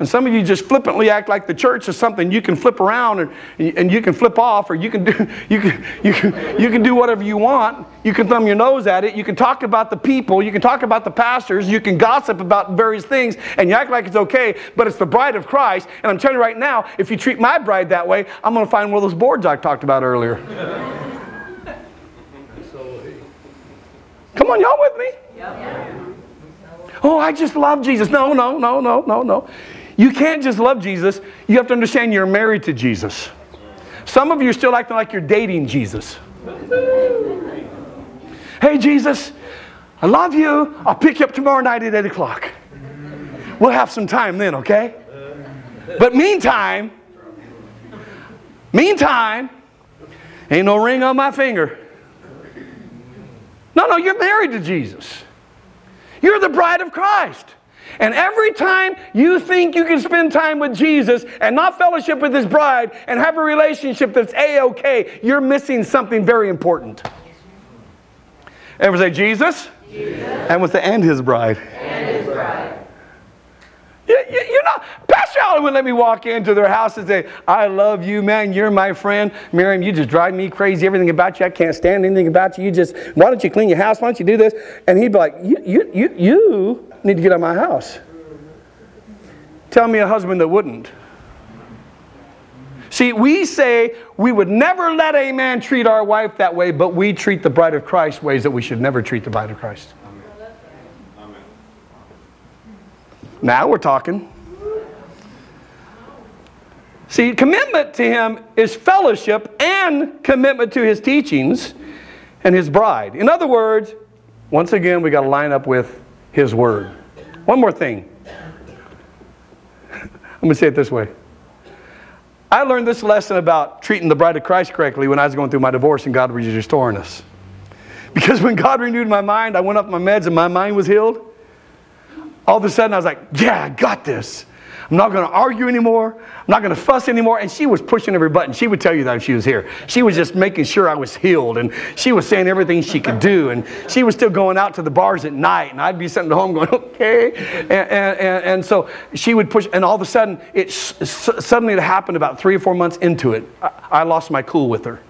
And some of you just flippantly act like the church is something you can flip around and, and you can flip off or you can, do, [laughs] you, can, you, can, you can do whatever you want. You can thumb your nose at it. You can talk about the people. You can talk about the pastors. You can gossip about various things and you act like it's okay, but it's the bride of Christ. And I'm telling you right now, if you treat my bride that way, I'm going to find one of those boards I talked about earlier. Come on, y'all with me? Oh, I just love Jesus. No, no, no, no, no, no. You can't just love Jesus. You have to understand you're married to Jesus. Some of you are still acting like you're dating Jesus. Hey, Jesus, I love you. I'll pick you up tomorrow night at 8 o'clock. We'll have some time then, okay? But meantime, meantime, ain't no ring on my finger. No, no, you're married to Jesus. You're the bride of Christ. And every time you think you can spend time with Jesus and not fellowship with his bride and have a relationship that's A OK, you're missing something very important. Ever say Jesus? Jesus. And with the end his bride. And his bride. You, you, you know, Pastor Allen would let me walk into their house and say, I love you, man. You're my friend. Miriam, you just drive me crazy. Everything about you, I can't stand anything about you. You just, why don't you clean your house? Why don't you do this? And he'd be like, you, you, you, you need to get out of my house. Tell me a husband that wouldn't. See, we say we would never let a man treat our wife that way, but we treat the bride of Christ ways that we should never treat the bride of Christ. Now we're talking. See, commitment to Him is fellowship and commitment to His teachings and His bride. In other words, once again, we got to line up with His Word. One more thing. I'm going to say it this way. I learned this lesson about treating the bride of Christ correctly when I was going through my divorce and God was restoring us. Because when God renewed my mind, I went off my meds and my mind was healed all of a sudden I was like, yeah, I got this. I'm not going to argue anymore. I'm not going to fuss anymore. And she was pushing every button. She would tell you that if she was here. She was just making sure I was healed. And she was saying everything she could do. And she was still going out to the bars at night. And I'd be sitting at home going, [laughs] okay. And, and, and, so she would push. And all of a sudden, it suddenly it happened about three or four months into it. I, I lost my cool with her.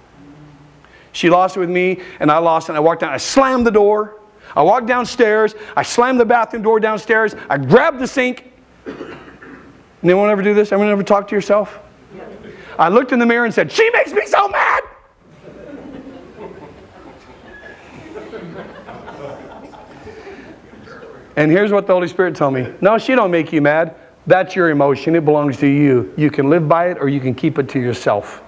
She lost it with me. And I lost it. And I walked down. I slammed the door. I walked downstairs. I slammed the bathroom door downstairs. I grabbed the sink. Anyone ever do this? Anyone ever talk to yourself? I looked in the mirror and said, She makes me so mad. and here's what the Holy Spirit told me No, she don't make you mad. That's your emotion. It belongs to you. You can live by it or you can keep it to yourself.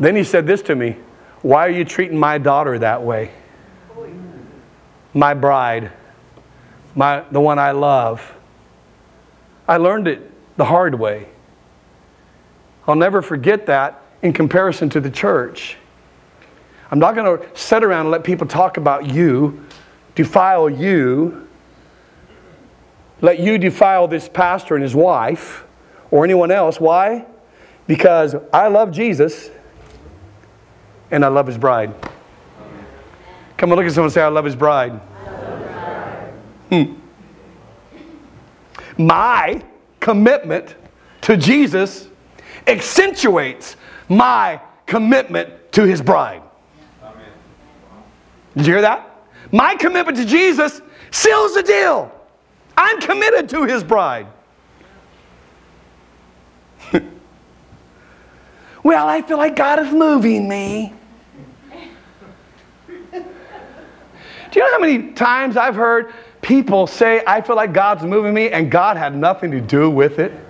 Then he said this to me Why are you treating my daughter that way? my bride, my, the one I love. I learned it the hard way. I'll never forget that in comparison to the church. I'm not going to sit around and let people talk about you, defile you, let you defile this pastor and his wife or anyone else. Why? Because I love Jesus and I love his bride. Come on, look at someone and say, I love his bride. Hmm. My commitment to Jesus accentuates my commitment to his bride. Did you hear that? My commitment to Jesus seals the deal. I'm committed to his bride. [laughs] well, I feel like God is moving me. Do you know how many times I've heard people say, I feel like God's moving me, and God had nothing to do with it? [laughs]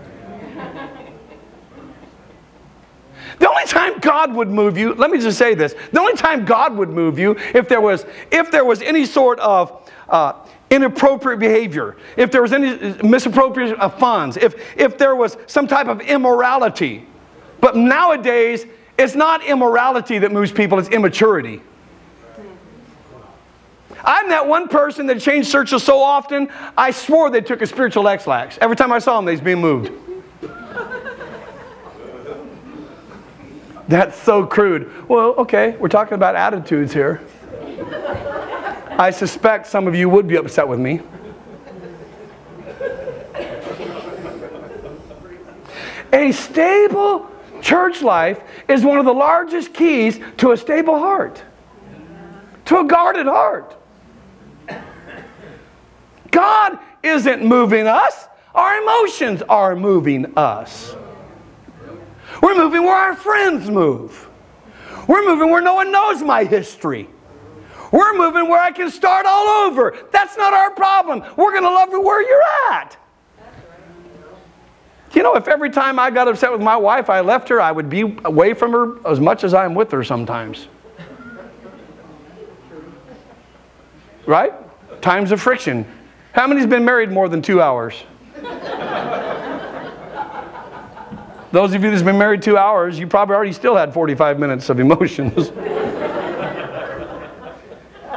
The only time God would move you, let me just say this, the only time God would move you if there was, if there was any sort of uh, inappropriate behavior, if there was any misappropriation of funds, if, if there was some type of immorality. But nowadays, it's not immorality that moves people, it's immaturity. I met one person that changed churches so often, I swore they took a spiritual Ex-Lax. Every time I saw them, they was being moved. That's so crude. Well, okay, we're talking about attitudes here. I suspect some of you would be upset with me. A stable church life is one of the largest keys to a stable heart, to a guarded heart. God isn't moving us, our emotions are moving us. We're moving where our friends move. We're moving where no one knows my history. We're moving where I can start all over. That's not our problem. We're going to love you where you're at. You know, if every time I got upset with my wife, I left her, I would be away from her as much as I'm with her sometimes. Right? Times of friction. How many's been married more than two hours? Those of you that's been married two hours, you probably already still had 45 minutes of emotions. [laughs]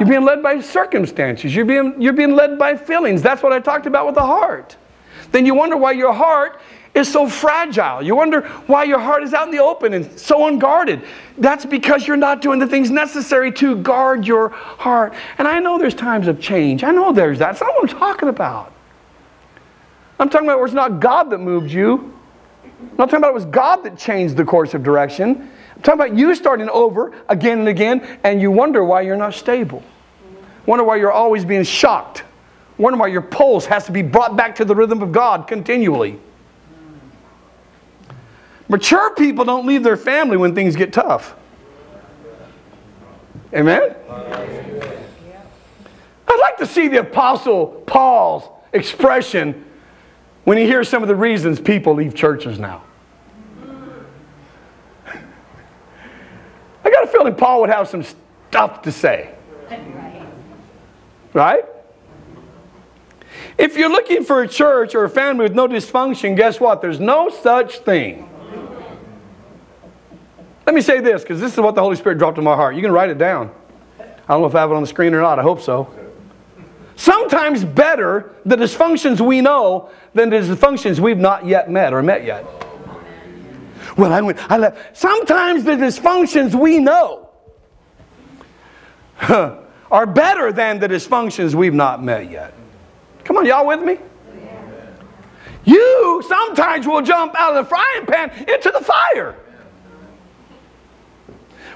You've being led by circumstances. You're being, you're being led by feelings. That's what I talked about with the heart. Then you wonder why your heart is so fragile. You wonder why your heart is out in the open and so unguarded. That's because you're not doing the things necessary to guard your heart. And I know there's times of change. I know there's that. That's not what I'm talking about. I'm talking about where it's not God that moved you. I'm not talking about it was God that changed the course of direction. I'm talking about you starting over again and again, and you wonder why you're not stable. Wonder why you're always being shocked. Wonder why your pulse has to be brought back to the rhythm of God continually. Mature people don't leave their family when things get tough. Amen? I'd like to see the Apostle Paul's expression when he hears some of the reasons people leave churches now. I got a feeling Paul would have some stuff to say. Right? If you're looking for a church or a family with no dysfunction, guess what? There's no such thing. Let me say this, because this is what the Holy Spirit dropped in my heart. You can write it down. I don't know if I have it on the screen or not. I hope so. Sometimes better the dysfunctions we know than the dysfunctions we've not yet met or met yet. Well, I went, I left. Sometimes the dysfunctions we know [laughs] are better than the dysfunctions we've not met yet. Come on, y'all with me? You sometimes will jump out of the frying pan into the fire.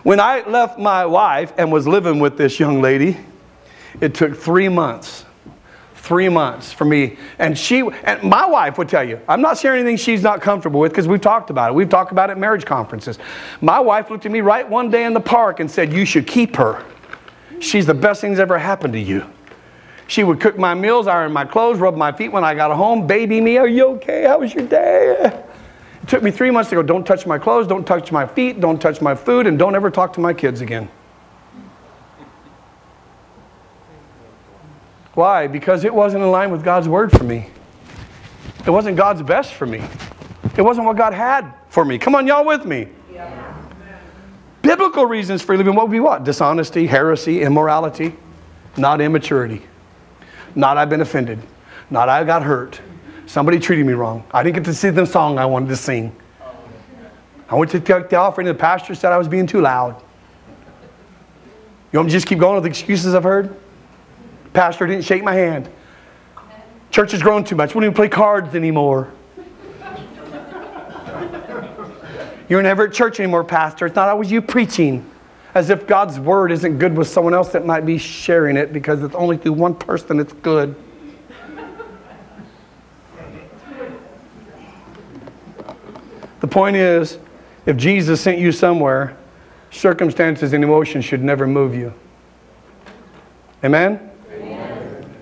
When I left my wife and was living with this young lady, it took three months. Three months for me. And she, and my wife would tell you, I'm not sharing anything she's not comfortable with because we've talked about it. We've talked about it at marriage conferences. My wife looked at me right one day in the park and said, You should keep her. She's the best thing that's ever happened to you. She would cook my meals, iron my clothes, rub my feet when I got home, baby me, Are you okay? How was your day? It took me three months to go, don't touch my clothes, don't touch my feet, don't touch my food, and don't ever talk to my kids again. Why? Because it wasn't in line with God's word for me. It wasn't God's best for me. It wasn't what God had for me. Come on, y'all with me. Biblical reasons for living what would be what? Dishonesty, heresy, immorality, not immaturity. Not I've been offended. Not I got hurt. Somebody treated me wrong. I didn't get to sing the song I wanted to sing. I went to take the offering, and the pastor said I was being too loud. You want me to just keep going with the excuses I've heard? Pastor didn't shake my hand. Church has grown too much. We don't even play cards anymore. You're never at church anymore, Pastor. It's not always you preaching. As if God's word isn't good with someone else that might be sharing it because it's only through one person it's good. The point is, if Jesus sent you somewhere, circumstances and emotions should never move you. Amen? Amen?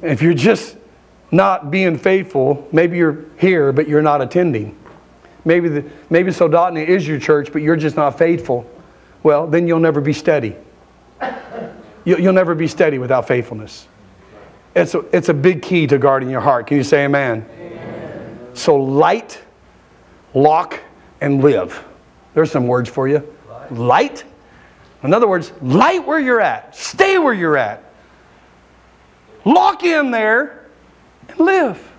If you're just not being faithful, maybe you're here, but you're not attending. Maybe, the, maybe Soldotna is your church, but you're just not faithful. Well, then you'll never be steady. You'll never be steady without faithfulness. It's a, it's a big key to guarding your heart. Can you say amen? amen. So, light lock, and live. There's some words for you. Light. In other words, light where you're at. Stay where you're at. Lock in there and live.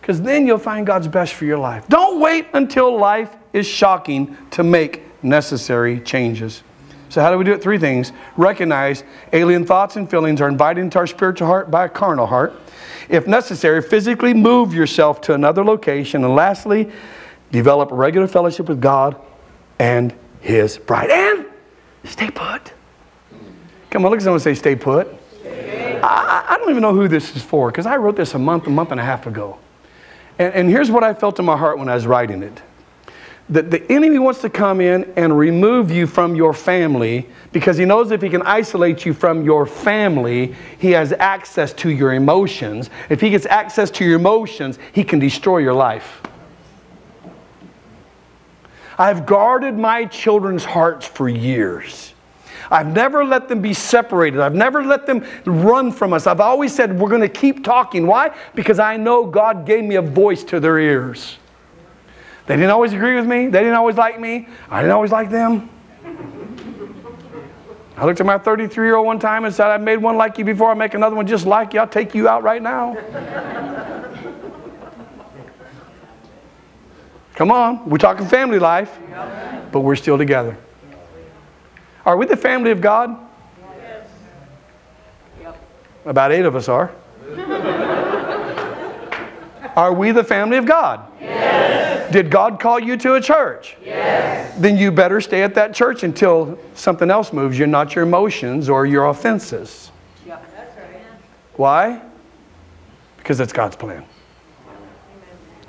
Because then you'll find God's best for your life. Don't wait until life is shocking to make necessary changes. So, how do we do it? Three things. Recognize alien thoughts and feelings are invited into our spiritual heart by a carnal heart. If necessary, physically move yourself to another location. And lastly, develop regular fellowship with God and His bride. And stay put. Come on, look at someone say, stay put. I, I, don't even know who this is for because I wrote this a month, a month and a half ago. And, and here's what I felt in my heart when I was writing it that the enemy wants to come in and remove you from your family because he knows if he can isolate you from your family, he has access to your emotions. If he gets access to your emotions, he can destroy your life. I've guarded my children's hearts for years. I've never let them be separated. I've never let them run from us. I've always said, we're going to keep talking. Why? Because I know God gave me a voice to their ears. They didn't always agree with me. They didn't always like me. I didn't always like them. I looked at my 33 year old one time and said, I made one like you before, I make another one just like you. I'll take you out right now. Come on, we're talking family life, but we're still together. Are we the family of God? About eight of us are. [laughs] are we the family of God? Yes. Did God call you to a church? Yes. Then you better stay at that church until something else moves you, not your emotions or your offenses. Yeah, that's right. Why? Because it's God's plan.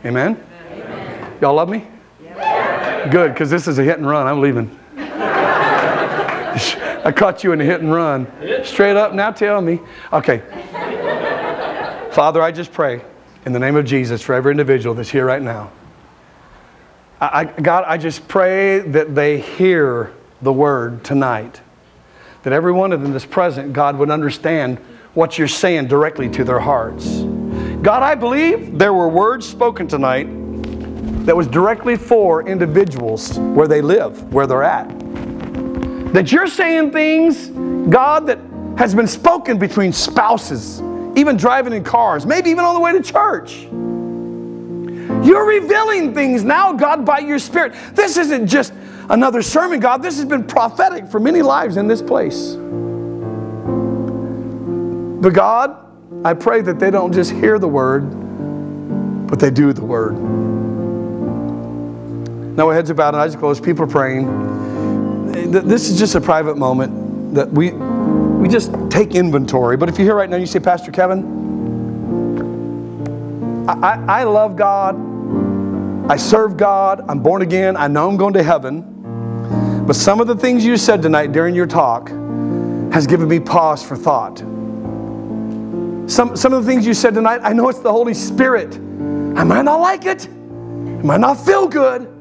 Amen? Amen. Y'all love me? Good, because this is a hit and run. I'm leaving. [laughs] I caught you in a hit and run. Straight up, now tell me. Okay. Father, I just pray in the name of Jesus for every individual that's here right now. I, God, I just pray that they hear the word tonight. That every one of them that's present, God would understand what you're saying directly to their hearts. God, I believe there were words spoken tonight that was directly for individuals where they live, where they're at. That you're saying things, God, that has been spoken between spouses, even driving in cars, maybe even on the way to church. You're revealing things now, God, by your Spirit. This isn't just another sermon, God. This has been prophetic for many lives in this place. But God, I pray that they don't just hear the word, but they do the word. Now, our heads are bowed and eyes are closed. People are praying. This is just a private moment that we, we just take inventory. But if you're here right now you say, Pastor Kevin, I, I love God. I serve God. I'm born again. I know I'm going to heaven. But some of the things you said tonight during your talk has given me pause for thought. Some, some of the things you said tonight, I know it's the Holy Spirit. I might not like it. It might not feel good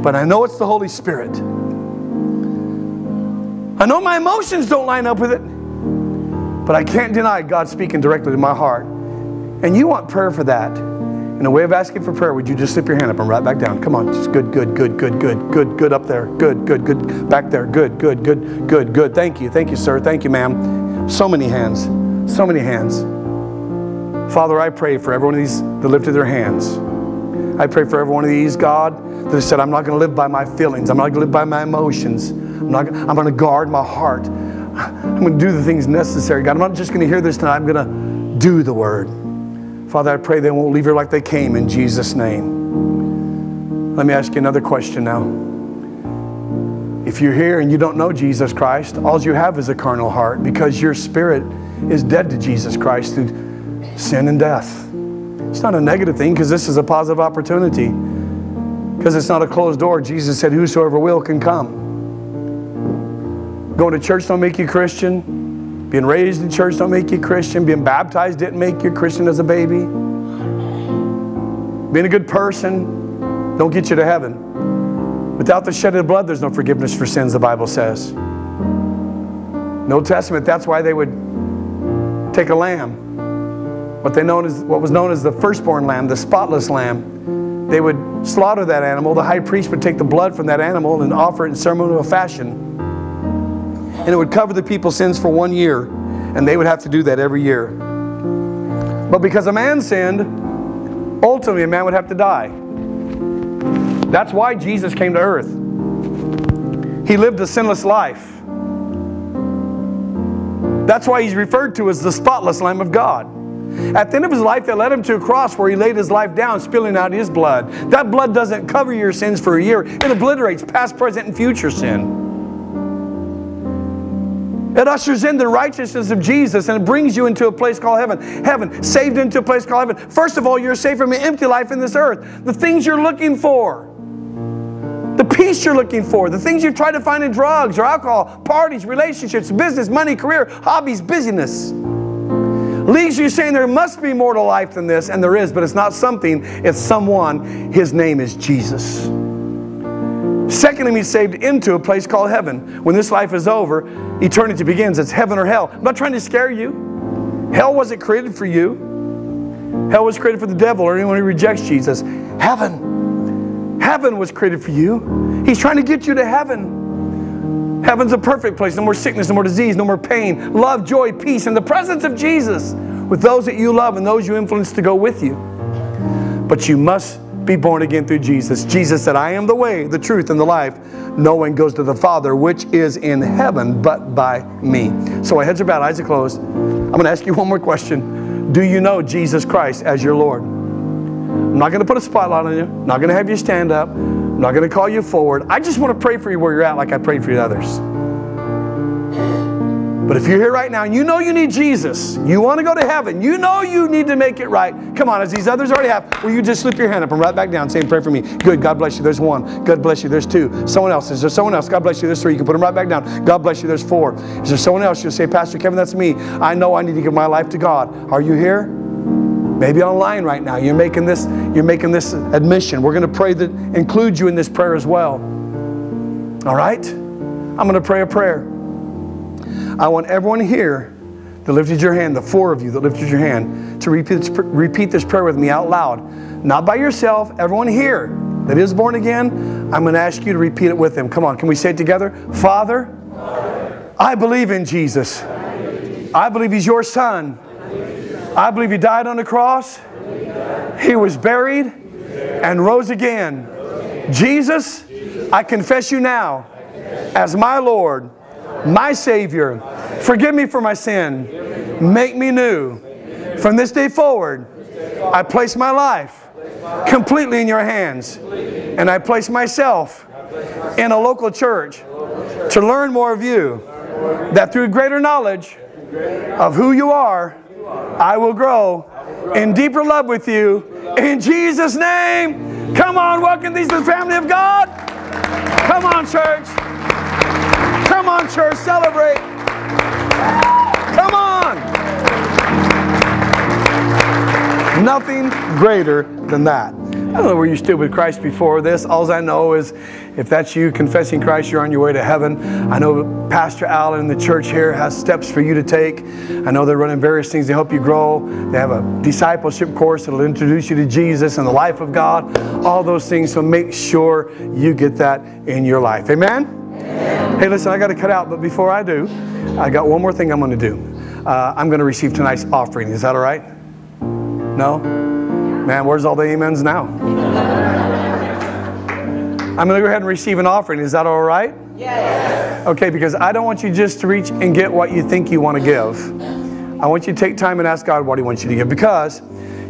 but I know it's the Holy Spirit. I know my emotions don't line up with it, but I can't deny God speaking directly to my heart. And you want prayer for that. In a way of asking for prayer, would you just slip your hand up and right back down? Come on, just good, good, good, good, good, good, good up there. Good, good, good. Back there. Good, good, good, good, good. Thank you. Thank you, sir. Thank you, ma'am. So many hands. So many hands. Father, I pray for every one of these that lifted their hands. I pray for every one of these, God, that said, I'm not going to live by my feelings. I'm not going to live by my emotions. I'm, not, I'm going to guard my heart. I'm going to do the things necessary. God, I'm not just going to hear this tonight. I'm going to do the word. Father, I pray they won't leave here like they came in Jesus' name. Let me ask you another question now. If you're here and you don't know Jesus Christ, all you have is a carnal heart because your spirit is dead to Jesus Christ through sin and death. It's not a negative thing because this is a positive opportunity. Because it's not a closed door. Jesus said, Whosoever will can come. Going to church don't make you Christian. Being raised in church don't make you Christian. Being baptized didn't make you Christian as a baby. Being a good person don't get you to heaven. Without the shedding of blood, there's no forgiveness for sins, the Bible says. No Testament, that's why they would take a lamb what they known as what was known as the firstborn lamb, the spotless lamb. They would slaughter that animal. The high priest would take the blood from that animal and offer it in ceremonial fashion. And it would cover the people's sins for one year, and they would have to do that every year. But because a man sinned, ultimately a man would have to die. That's why Jesus came to earth. He lived a sinless life. That's why he's referred to as the spotless Lamb of God. At the end of his life, they led him to a cross where he laid his life down, spilling out his blood. That blood doesn't cover your sins for a year, it obliterates past, present, and future sin. It ushers in the righteousness of Jesus and it brings you into a place called heaven. Heaven, saved into a place called heaven. First of all, you're saved from an empty life in this earth. The things you're looking for, the peace you're looking for, the things you try to find in drugs or alcohol, parties, relationships, business, money, career, hobbies, busyness leaves you saying there must be more to life than this, and there is, but it's not something, it's someone. His name is Jesus. Secondly, he's saved into a place called heaven. When this life is over, eternity begins. It's heaven or hell. I'm not trying to scare you. Hell wasn't created for you. Hell was created for the devil or anyone who rejects Jesus. Heaven. Heaven was created for you. He's trying to get you to heaven. Heaven's a perfect place. No more sickness, no more disease, no more pain. Love, joy, peace, and the presence of Jesus with those that you love and those you influence to go with you. But you must be born again through Jesus. Jesus said, I am the way, the truth, and the life. No one goes to the Father, which is in heaven, but by me. So our heads are bowed, eyes are closed. I'm going to ask you one more question. Do you know Jesus Christ as your Lord? I'm not going to put a spotlight on you. I'm not going to have you stand up. I'm not going to call you forward. I just want to pray for you where you're at like I prayed for the others. But if you're here right now and you know you need Jesus, you want to go to heaven, you know you need to make it right, come on, as these others already have, will you just slip your hand up and right back down saying, Pray for me? Good, God bless you. There's one. God bless you. There's two. Someone else. Is there someone else? God bless you. There's three. You can put them right back down. God bless you. There's four. Is there someone else? You'll say, Pastor Kevin, that's me. I know I need to give my life to God. Are you here? Maybe online right now. You're making this, you're making this admission. We're going to pray that include you in this prayer as well. All right? I'm going to pray a prayer. I want everyone here that lifted your hand, the four of you that lifted your hand, to repeat repeat this prayer with me out loud. Not by yourself, everyone here that is born again, I'm going to ask you to repeat it with them. Come on, can we say it together? Father, I believe in Jesus. I believe He's your Son. I believe He died on the cross. He was buried and rose again. Jesus, I confess you now as my Lord my Savior. Forgive me for my sin. Make me new. From this day forward, I place my life completely in your hands. And I place myself in a local church to learn more of you. That through greater knowledge of who you are, I will grow in deeper love with you. In Jesus' name, come on, welcome these to the family of God. Come on, church. Come on, church, celebrate. Come on. Nothing greater than that. I don't know where you stood with Christ before this. All I know is if that's you confessing Christ, you're on your way to heaven. I know Pastor Allen and the church here has steps for you to take. I know they're running various things to help you grow. They have a discipleship course that'll introduce you to Jesus and the life of God, all those things. So make sure you get that in your life. Amen? Amen. Hey, listen, I got to cut out, but before I do, I got one more thing I'm going to do. Uh, I'm going to receive tonight's offering. Is that all right? No? Man, where's all the amens now? [laughs] I'm going to go ahead and receive an offering. Is that all right? Yes. Okay, because I don't want you just to reach and get what you think you want to give. I want you to take time and ask God what He wants you to give because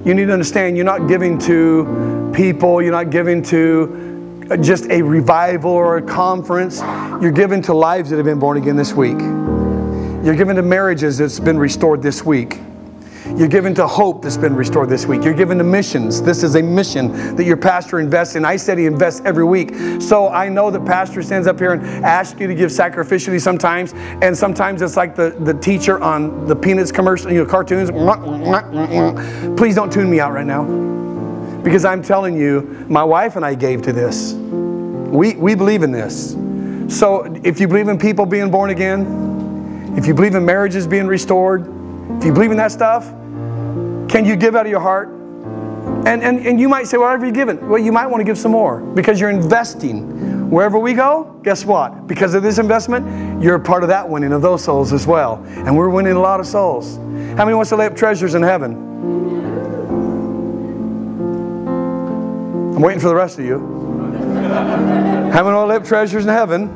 you need to understand you're not giving to people, you're not giving to uh, just a revival or a conference. You're giving to lives that have been born again this week. You're giving to marriages that's been restored this week. You're given to hope that's been restored this week. You're given to missions. This is a mission that your pastor invests in. I said he invests every week. So I know that pastor stands up here and asks you to give sacrificially sometimes. And sometimes it's like the, the teacher on the Peanuts commercial, you know, cartoons. Please don't tune me out right now. Because I'm telling you, my wife and I gave to this. We, we believe in this. So if you believe in people being born again, if you believe in marriages being restored, if you believe in that stuff, can you give out of your heart? And, and, and you might say, have you given? Well, you might want to give some more because you're investing. Wherever we go, guess what? Because of this investment, you're a part of that winning of those souls as well. And we're winning a lot of souls. How many wants to lay up treasures in heaven? I'm waiting for the rest of you. How many want to lay up treasures in heaven?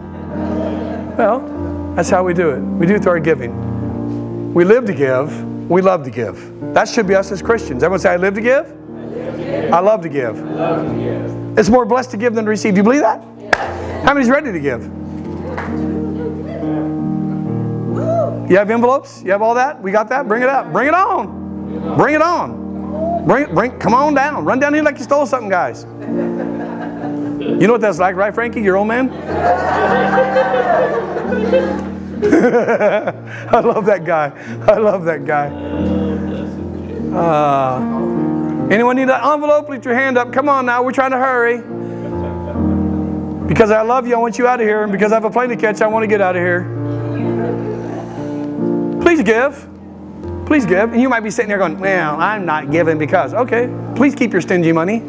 Well, that's how we do it. We do it through our giving. We live to give. We love to give. That should be us as Christians. Everyone say, I live to give? I love to give. Love to give. It's more blessed to give than to receive. Do you believe that? How many's ready to give? You have envelopes? You have all that? We got that? Bring it up. Bring it on. Bring it on. Bring it, bring, come on down. Run down here like you stole something, guys. You know what that's like, right, Frankie? Your old man? [laughs] I love that guy. I love that guy. Uh, anyone need an envelope? Lift your hand up. Come on now. We're trying to hurry. Because I love you, I want you out of here. And because I have a plane to catch, I want to get out of here. Please give. Please give. And you might be sitting there going, well, I'm not giving because. Okay, please keep your stingy money.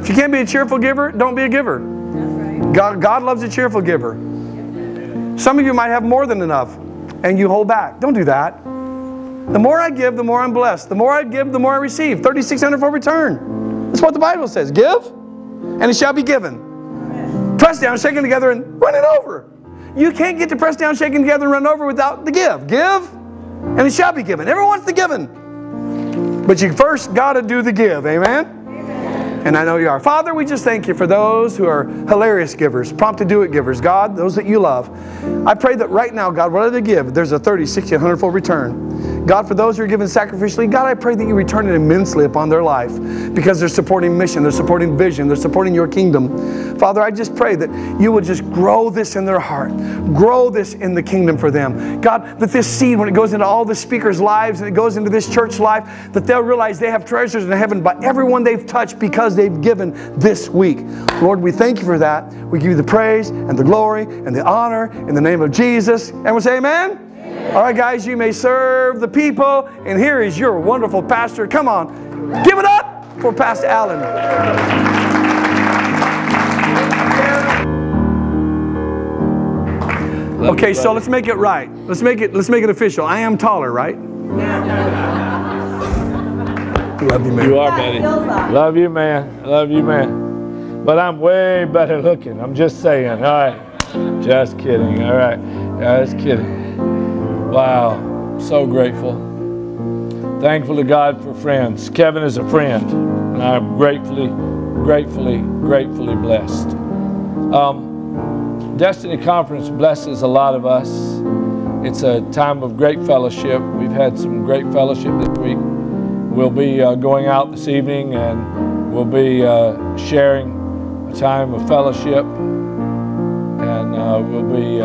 If you can't be a cheerful giver, don't be a giver. God, God loves a cheerful giver. Some of you might have more than enough and you hold back. Don't do that. The more I give, the more I'm blessed. The more I give, the more I receive. 3600 for return. That's what the Bible says. Give, and it shall be given. Press down, shaking together, and run it over. You can't get to press down, shaking together, and run over without the give. Give, and it shall be given. Everyone wants the given. But you first got to do the give. Amen? And I know you are. Father, we just thank you for those who are hilarious givers, prompt to do it givers. God, those that you love. I pray that right now, God, whatever they give, there's a 30, 60, 100 fold return. God, for those who are given sacrificially, God, I pray that you return it immensely upon their life because they're supporting mission, they're supporting vision, they're supporting your kingdom. Father, I just pray that you would just grow this in their heart, grow this in the kingdom for them. God, that this seed, when it goes into all the speakers' lives and it goes into this church life, that they'll realize they have treasures in heaven by everyone they've touched because they've given this week. Lord, we thank you for that. We give you the praise and the glory and the honor in the name of Jesus. And we say, Amen. All right, guys, you may serve the people. And here is your wonderful pastor. Come on, give it up for Pastor Allen. Okay, so let's make it right. Let's make it let's make it official. I am taller, right? Love you, man. You are, Betty. Love you, man. Love you, man. But I'm way better looking. I'm just saying. All right. Just kidding. All right. Just kidding. Wow. So grateful. Thankful to God for friends. Kevin is a friend, and I'm gratefully, gratefully, gratefully blessed. Um, Destiny Conference blesses a lot of us. It's a time of great fellowship. We've had some great fellowship this week. We'll be uh, going out this evening and we'll be uh, sharing a time of fellowship. And uh, we'll be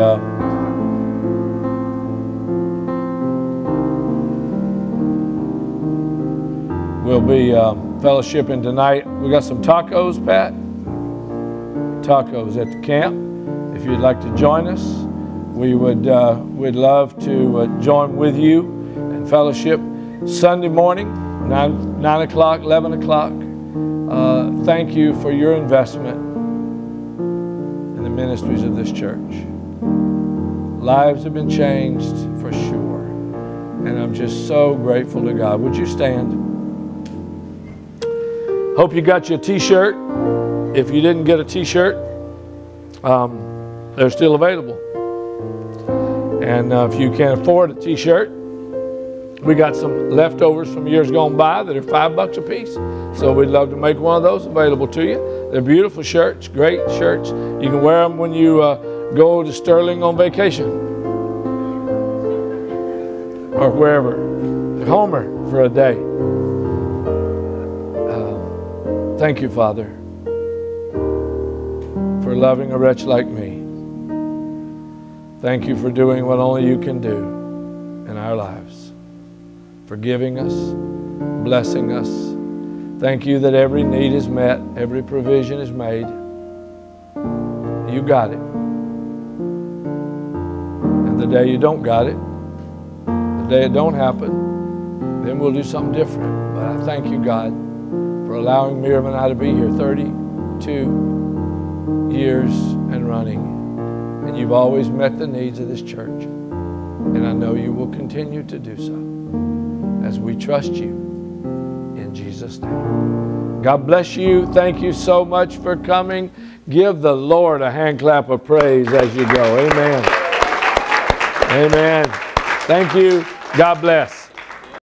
we'll be um, fellowshipping tonight. We got some tacos, Pat. Tacos at the camp. If you'd like to join us, we would uh, we'd love to uh, join with you and fellowship Sunday morning, 9, 9 o'clock, 11 o'clock. Uh, thank you for your investment in the ministries of this church. Lives have been changed for sure. And I'm just so grateful to God. Would you stand? Hope you got your t shirt. If you didn't get a t shirt, um, they're still available. And uh, if you can't afford a t-shirt, we got some leftovers from years gone by that are five bucks a piece. So we'd love to make one of those available to you. They're beautiful shirts, great shirts. You can wear them when you uh, go to Sterling on vacation or wherever. Homer for a day. Thank you, Father, for loving a wretch like me. Thank you for doing what only you can do in our lives, forgiving us, blessing us. Thank you that every need is met, every provision is made. You got it. And the day you don't got it, the day it don't happen, then we'll do something different. But I thank you, God, for allowing Miriam and I to be here 32 years and running. And you've always met the needs of this church. And I know you will continue to do so as we trust you in Jesus' name. God bless you. Thank you so much for coming. Give the Lord a hand clap of praise as you go. Amen. Amen. Thank you. God bless.